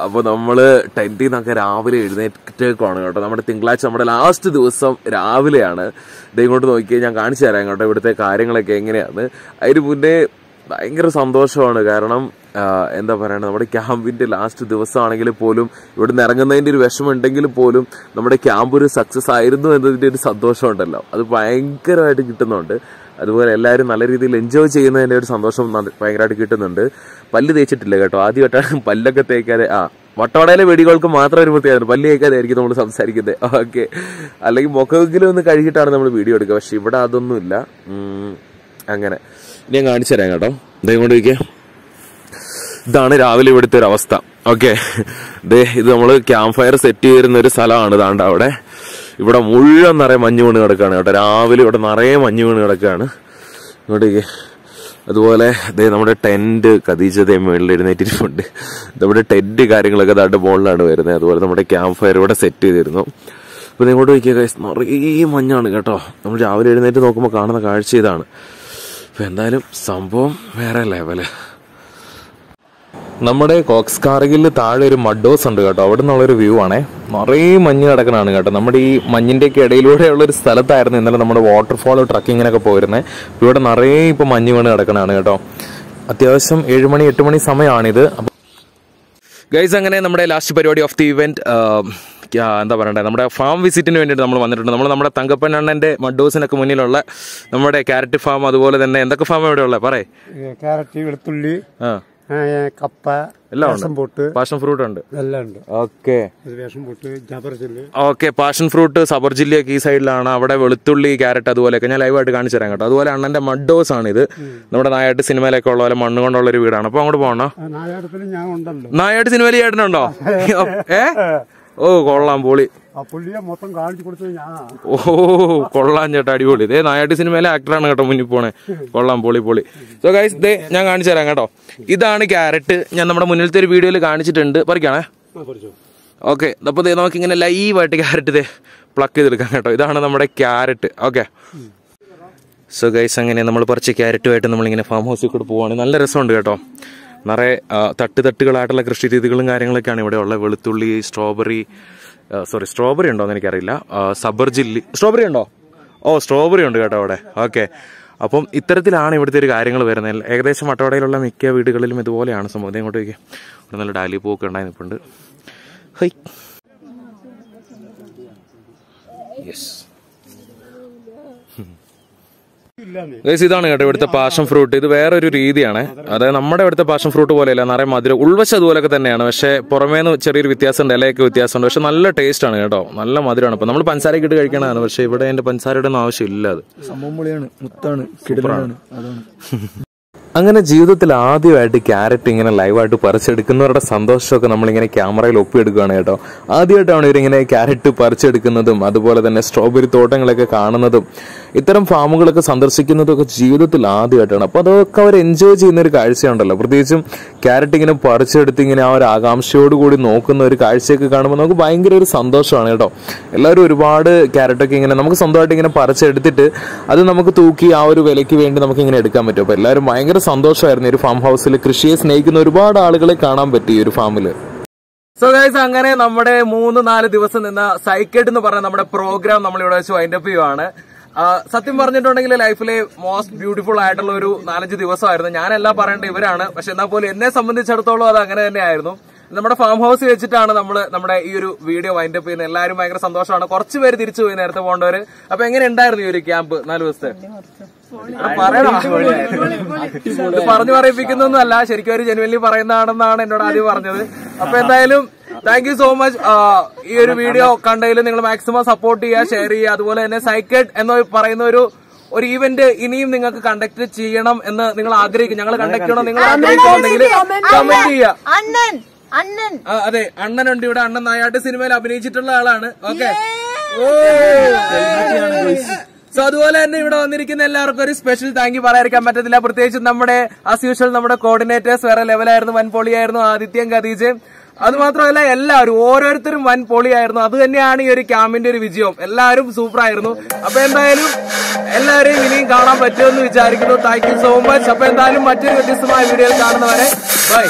അപ്പോൾ നമ്മൾ ടെന്റിൽ നിന്നൊക്കെ രാവിലെ എഴുന്നേറ്റേക്കാണ് കേട്ടോ. നമ്മുടെ തിങ്കളാഴ്ച നമ്മുടെ ലാസ്റ്റ് ദിവസം രാവിലെയാണ്. ഇത് ഇങ്ങോട്ട് നോക്കിയാൽ ഞാൻ കാണിച്ചു തരാം കേട്ടോ ഇവിടുത്തെ കാര്യങ്ങളൊക്കെ എങ്ങനെയാണ്. അതിന് മുന്നേ ഭയങ്കര സന്തോഷമാണ്. കാരണം എന്താ പറയുക നമ്മുടെ ക്യാമ്പിന്റെ ലാസ്റ്റ് ദിവസമാണെങ്കിൽ പോലും ഇവിടെ നിന്ന് ഇറങ്ങുന്നതിന്റെ ഒരു വിഷമം ഉണ്ടെങ്കിൽ പോലും നമ്മുടെ ക്യാമ്പ് ഒരു സക്സസ് ആയിരുന്നു എന്നതിന്റെ ഒരു സന്തോഷമുണ്ടല്ലോ. അത് ഭയങ്കരമായിട്ട് കിട്ടുന്നുണ്ട്. അതുപോലെ എല്ലാവരും നല്ല രീതിയിൽ എൻജോയ് ചെയ്യുന്നതിന്റെ ഒരു സന്തോഷം ഭയങ്കരമായിട്ട് കിട്ടുന്നുണ്ട്. പല്ല് തേച്ചിട്ടില്ല കേട്ടോ. ആദ്യമായിട്ടാണ് പല്ലൊക്കെ തേക്കാതെ ആ വട്ടവടയിലെ വെടികൾക്ക് മാത്രം ഒരു പ്രത്യേകത പല്ല് തേക്കാതെ ആയിരിക്കും നമ്മൾ സംസാരിക്കുന്നത്. ഓക്കെ. അല്ലെങ്കിൽ മുഖമെങ്കിലും ഒന്ന് കഴുകിയിട്ടാണ് നമ്മൾ വീഡിയോ എടുക്കുക. പക്ഷെ ഇവിടെ അതൊന്നുമില്ല. അങ്ങനെ. ഞാൻ കാണിച്ചു തരാം കേട്ടോ. ഇതേ കൊണ്ട് വയ്ക്കുക ഇതാണ് രാവിലെ ഇവിടുത്തെ ഒരു അവസ്ഥ. ഓക്കെ. ദേ ഇത് നമ്മൾ ക്യാമ്പ് ഫയർ സെറ്റ് ചെയ്തിരുന്ന ഒരു സ്ഥലമാണ് ഇതാണ്ട് അവിടെ. ഇവിടെ മുഴുവൻ നിറയെ മഞ്ഞ് വീണ് കിടക്കുകയാണ് കേട്ടോ. രാവിലെ ഇവിടെ നിറയെ മഞ്ഞ് വീണ് കിടക്കുകയാണ്. ഇങ്ങോട്ടേക്ക്. അതുപോലെ ദേ നമ്മുടെ ടെന്റ് കതീജതേ മുകളിൽ എഴുന്നേറ്റിട്ടുണ്ട് നമ്മുടെ ടെന്റ് കാര്യങ്ങളൊക്കെ അതാണ്ട് മുകളിലാണ് വരുന്നത്. അതുപോലെ നമ്മുടെ ക്യാമ്പ് ഫയർ ഇവിടെ സെറ്റ് ചെയ്തിരുന്നു. അപ്പൊ നിങ്ങോട്ട് നോക്കിയ നിറയെ മഞ്ഞാണ് കേട്ടോ. നമ്മൾ രാവിലെ എഴുന്നേറ്റ് നോക്കുമ്പോൾ കാണുന്ന കാഴ്ച ഇതാണ്. അപ്പൊ എന്തായാലും സംഭവം വേറെ ലെവൽ നമ്മുടെ കോക്സ് കാറിഗിൽ താഴെ ഒരു മഡോസ് ഉണ്ട് കേട്ടോ. അവിടെ നിന്നുള്ളൊരു വ്യൂ ആണേ. നിറയെ മഞ്ഞ് കിടക്കണാണ് കേട്ടോ. നമ്മുടെ ഈ മഞ്ഞിന്റെയൊക്കെ ഇടയിലൂടെയുള്ളൊരു സ്ഥലത്തായിരുന്നു ഇന്നലെ നമ്മുടെ വാട്ടർഫോൾ ട്രക്കിങ്ങിനൊക്കെ പോയിരുന്നത് ഇവിടെ നിറയെ ഇപ്പോൾ മഞ്ഞ് വീണ് കിടക്കണാണ് കേട്ടോ. അത്യാവശ്യം ഏഴ് മണി എട്ട് മണി സമയമാണിത്. അപ്പോൾ ഗൈസ് അങ്ങനെ നമ്മുടെ ലാസ്റ്റ് പരിപാടി ഓഫ് ദി ഇവന്റ് എന്താ പറയണ്ടേ? നമ്മുടെ ഫാം വിസിറ്റിന് വേണ്ടിയിട്ട് നമ്മൾ വന്നിട്ടുണ്ട്. നമ്മൾ നമ്മുടെ തങ്കപ്പൻ അണ്ണന്റെ മഡോസിനൊക്കെ മുന്നിലുള്ള നമ്മുടെ ക്യാരറ്റ് ഫാം അതുപോലെ തന്നെ. എന്തൊക്കെ ഫാം എവിടെയുള്ള പറയേ. ക്യാരറ്റ് വെളുത്തുള്ളി കപ്പ എല്ലാം വേഷം പോട്ട് പാഷൻ ഫ്രൂട്ട് ഉണ്ട്. എല്ലാം ഉണ്ട്. ഓക്കെ. പാഷൻ ഫ്രൂട്ട് സബർ ജില്ലയൊക്കെ ഈ സൈഡിലാണ്. അവിടെ വെളുത്തുള്ളി ക്യാരറ്റ് അതുപോലെയൊക്കെ ഞാൻ ലൈവായിട്ട് കാണിച്ചു തരാം കേട്ടോ. അതുപോലെ അണ്ണന്റെ മഡ് ഹൗസ് ആണ് ഇത്. നമ്മുടെ നായാട്ട് സിനിമയിലൊക്കെ ഉള്ള പോലെ മണ്ണ് കൊണ്ടുള്ള ഒരു വീടാണ്. അപ്പൊ അങ്ങോട്ട് പോകണോ നായാട്ട് സിനിമയിൽ ചേട്ടനുണ്ടോ? ഏ? ഓ കൊള്ളാം പൊളി. പുള്ളിയെ മൊത്തം കാണിച്ചു കൊടുത്തത് ഓ കൊള്ളാം ചേട്ടാ അടിപൊളി. ഇതേ നായാട്ടി സിനിമയിലെ ആക്ടറാണ് കേട്ടോ മുന്നിൽ പോണേ. കൊള്ളാം പൊളി പൊളി. സോ ഗൈസ് ഇതേ ഞാൻ കാണിച്ചു തരാം കേട്ടോ. ഇതാണ് ക്യാരറ്റ്. ഞാൻ നമ്മുടെ മുന്നിലത്തെ ഒരു വീഡിയോയിൽ കാണിച്ചിട്ടുണ്ട്. പറിക്കാണേ. ഓക്കെ അപ്പോൾ ദേ നമുക്ക് ഇങ്ങനെ ലൈവായിട്ട് ക്യാരറ്റ് ഇതേ പ്ലക്ക് ചെയ്തെടുക്കാം കേട്ടോ. ഇതാണ് നമ്മുടെ ക്യാരറ്റ്. ഓക്കെ സോ ഗൈസ് അങ്ങനെ നമ്മൾ പറിച്ച ക്യാരറ്റുമായിട്ട് നമ്മളിങ്ങനെ ഫാം ഹൗസിൽ കൂടെ പോവാണ്. നല്ല രസമുണ്ട് കേട്ടോ. നിറയെ തട്ട് തട്ടുകളായിട്ടുള്ള കൃഷി രീതികളും കാര്യങ്ങളൊക്കെയാണ് ഇവിടെ ഉള്ളത്. വെളുത്തുള്ളി സ്ട്രോബെറി സോറി സ്ട്രോബെറി ഉണ്ടോ എന്ന് എനിക്കറിയില്ല. സബർ ജില്ലി സ്ട്രോബെറി ഉണ്ടോ? ഓ സ്ട്രോബെറി ഉണ്ട് കേട്ടോ അവിടെ. ഓക്കെ അപ്പം ഇത്തരത്തിലാണ് ഇവിടുത്തെ ഒരു കാര്യങ്ങൾ വരുന്നത്. ഏകദേശം വട്ടവടയിലുള്ള മിക്ക വീടുകളിലും ഇതുപോലെയാണ് സംഭവം. ഇങ്ങോട്ട് വയ്ക്കുക ഇവിടെ നല്ല ഡാലി പൂവൊക്കെ ഉണ്ടായി നിൽപ്പുണ്ട്. ഹൈ. യെസ് ഗൈസ് ഇതാണ് കേട്ടോ ഇവിടുത്തെ പാഷൻ ഫ്രൂട്ട് ഇത് വേറൊരു രീതിയാണ്. അതായത് നമ്മുടെ ഇവിടുത്തെ പാഷൻ ഫ്രൂട്ട് പോലെയല്ല നിറയെ മധുരം. ഉൾവശം അതുപോലൊക്കെ തന്നെയാണ്. പക്ഷേ പുറമേന്ന് ചെറിയൊരു വ്യത്യാസമുണ്ട് ഇലയൊക്കെ വ്യത്യാസമുണ്ട്. പക്ഷെ നല്ല ടേസ്റ്റ് ആണ് കേട്ടോ. നല്ല മധുരമാണ്. ഇപ്പൊ നമ്മൾ പഞ്ചസാരയൊക്കെ ഇട്ട് കഴിക്കണതാണ്. പക്ഷെ ഇവിടെ എന്റെ പഞ്ചസാരയുടെ ഒന്നും ആവശ്യമില്ല അത്. സംഭവം മുത്താണ് കിടലാണ്. അതാണ്. അങ്ങനെ ജീവിതത്തിൽ ആദ്യമായിട്ട് ക്യാരറ്റ് ഇങ്ങനെ ലൈവായിട്ട് പറിച്ചെടുക്കുന്നവരുടെ സന്തോഷമൊക്കെ നമ്മളിങ്ങനെ ക്യാമറയിൽ ഒപ്പിയെടുക്കുകയാണ് കേട്ടോ. ആദ്യമായിട്ടാണ് ഇവരിങ്ങനെ ക്യാരറ്റ് പറിച്ചെടുക്കുന്നതും അതുപോലെ തന്നെ സ്ട്രോബെറി തോട്ടങ്ങളൊക്കെ കാണുന്നതും ഇത്തരം ഫാമുകളൊക്കെ സന്ദർശിക്കുന്നതും ഒക്കെ ജീവിതത്തിൽ ആദ്യമായിട്ടാണ്. അപ്പോൾ അതൊക്കെ അവർ എൻജോയ് ചെയ്യുന്ന ഒരു കാഴ്ചയുണ്ടല്ലോ. പ്രത്യേകിച്ചും ക്യാരറ്റ് ഇങ്ങനെ പറിച്ചെടുത്ത് ഇങ്ങനെ ആ ഒരു ആകാംക്ഷയോട് കൂടി നോക്കുന്ന ഒരു കാഴ്ചയൊക്കെ കാണുമ്പോൾ നമുക്ക് ഭയങ്കര ഒരു സന്തോഷമാണ് കേട്ടോ. എല്ലാവരും ഒരുപാട് ക്യാരറ്റൊക്കെ ഇങ്ങനെ നമുക്ക് സ്വന്തമായിട്ട് ഇങ്ങനെ പറിച്ചെടുത്തിട്ട് അത് നമുക്ക് തൂക്കി ആ ഒരു വിലയ്ക്ക് വേണ്ടി നമുക്ക് ഇങ്ങനെ എടുക്കാൻ പറ്റും. അപ്പോൾ എല്ലാവരും ഭയങ്കര സന്തോഷമായിരുന്നു. ഒരു ഫാം ഹൗസിൽ കൃഷിയെ സ്നേഹിക്കുന്ന ഒരുപാട് ആളുകളെ കാണാൻ പറ്റി ഒരു ഫാമിൽ സോ ഗൈസ് അങ്ങനെ നമ്മുടെ മൂന്ന് നാല് ദിവസം നിന്ന സൈക്കേഡ് എന്ന് പറഞ്ഞ നമ്മുടെ പ്രോഗ്രാം നമ്മൾ ഇവിടെ വെച്ച് വൈൻഡപ്പ് ചെയ്യുവാണ്. സത്യം പറഞ്ഞിട്ടുണ്ടെങ്കിൽ ലൈഫിലെ മോസ്റ്റ് ബ്യൂട്ടിഫുൾ ആയിട്ടുള്ള ഒരു നാലഞ്ച് ദിവസമായിരുന്നു. ഞാനെല്ലാം പറയേണ്ട ഇവരാണ്. പക്ഷെ എന്നാൽ പോലും എന്നെ സംബന്ധിച്ചിടത്തോളം അത് അങ്ങനെ തന്നെയായിരുന്നു. നമ്മുടെ ഫാം ഹൗസ് വെച്ചിട്ടാണ് നമ്മൾ നമ്മുടെ ഈ ഒരു വീഡിയോ വൈൻഡപ്പ് ചെയ്യുന്നത്. എല്ലാവരും ഭയങ്കര സന്തോഷമാണ്. കുറച്ച് പേര് തിരിച്ചു പോയി നേരത്തെ പോകേണ്ടവര്. അപ്പൊ എങ്ങനെ ഉണ്ടായിരുന്നു ഈ ഒരു ക്യാമ്പ് നാല് ദിവസത്തെ. ഇത് പറഞ്ഞു പറയിപ്പിക്കുന്നൊന്നും അല്ല ശരിക്കും ഒരു ജനുവലി പറയുന്നതാണെന്നാണ് എന്നോട് ആദ്യം പറഞ്ഞത്. അപ്പൊ എന്തായാലും താങ്ക് യു സോ മച്ച് ഈ ഒരു വീഡിയോ കണ്ടതിൽ നിങ്ങൾ മാക്സിമം സപ്പോർട്ട് ചെയ്യുക ഷെയർ ചെയ്യുക. അതുപോലെ തന്നെ സൈക്കഡ് എന്ന് പറയുന്ന ഒരു ഒരു ഇവന്റ് ഇനിയും നിങ്ങൾക്ക് കണ്ടക്ട് ചെയ്യണം എന്ന് നിങ്ങൾ ആഗ്രഹിക്കും ഞങ്ങൾ കണ്ടക്ട് ചെയ്യണം നിങ്ങൾ ആഗ്രഹിക്കുന്നുണ്ടെങ്കിൽ കമന്റ് ചെയ്യുക. അണ്ണൻ. അതെ അണ്ണനുണ്ട്. ഇവിടെ അണ്ണൻ നായാട്ട് സിനിമയിൽ അഭിനയിച്ചിട്ടുള്ള ആളാണ്. ഓക്കെ. സോ അതുപോലെ തന്നെ ഇവിടെ വന്നിരിക്കുന്ന എല്ലാവർക്കും ഒരു സ്പെഷ്യൽ താങ്ക് യു പറയാതിരിക്കാൻ പറ്റത്തില്ല. പ്രത്യേകിച്ച് നമ്മുടെ അസ് യൂഷ്വൽ നമ്മുടെ കോർഡിനേറ്റേഴ്സ് വേറെ ലെവലായിരുന്നു വൻപോളിയായിരുന്നു ആദിത്യം ഖദീജയും അത് മാത്രമല്ല എല്ലാവരും ഓരോരുത്തരും വൻ പൊളിയായിരുന്നു. അത് തന്നെയാണ് ഈ ഒരു ക്യാമ്പിന്റെ ഒരു വിജയം. എല്ലാവരും സൂപ്പർ ആയിരുന്നു അപ്പൊ എന്തായാലും എല്ലാവരെയും ഇനിയും കാണാൻ പറ്റുമെന്ന് വിചാരിക്കുന്നു. താങ്ക് യു സോ മച്ച് അപ്പൊ എന്തായാലും മറ്റൊരു വ്യത്യസ്തമായ വീഡിയോയിൽ കാണുന്നവരെ ബൈ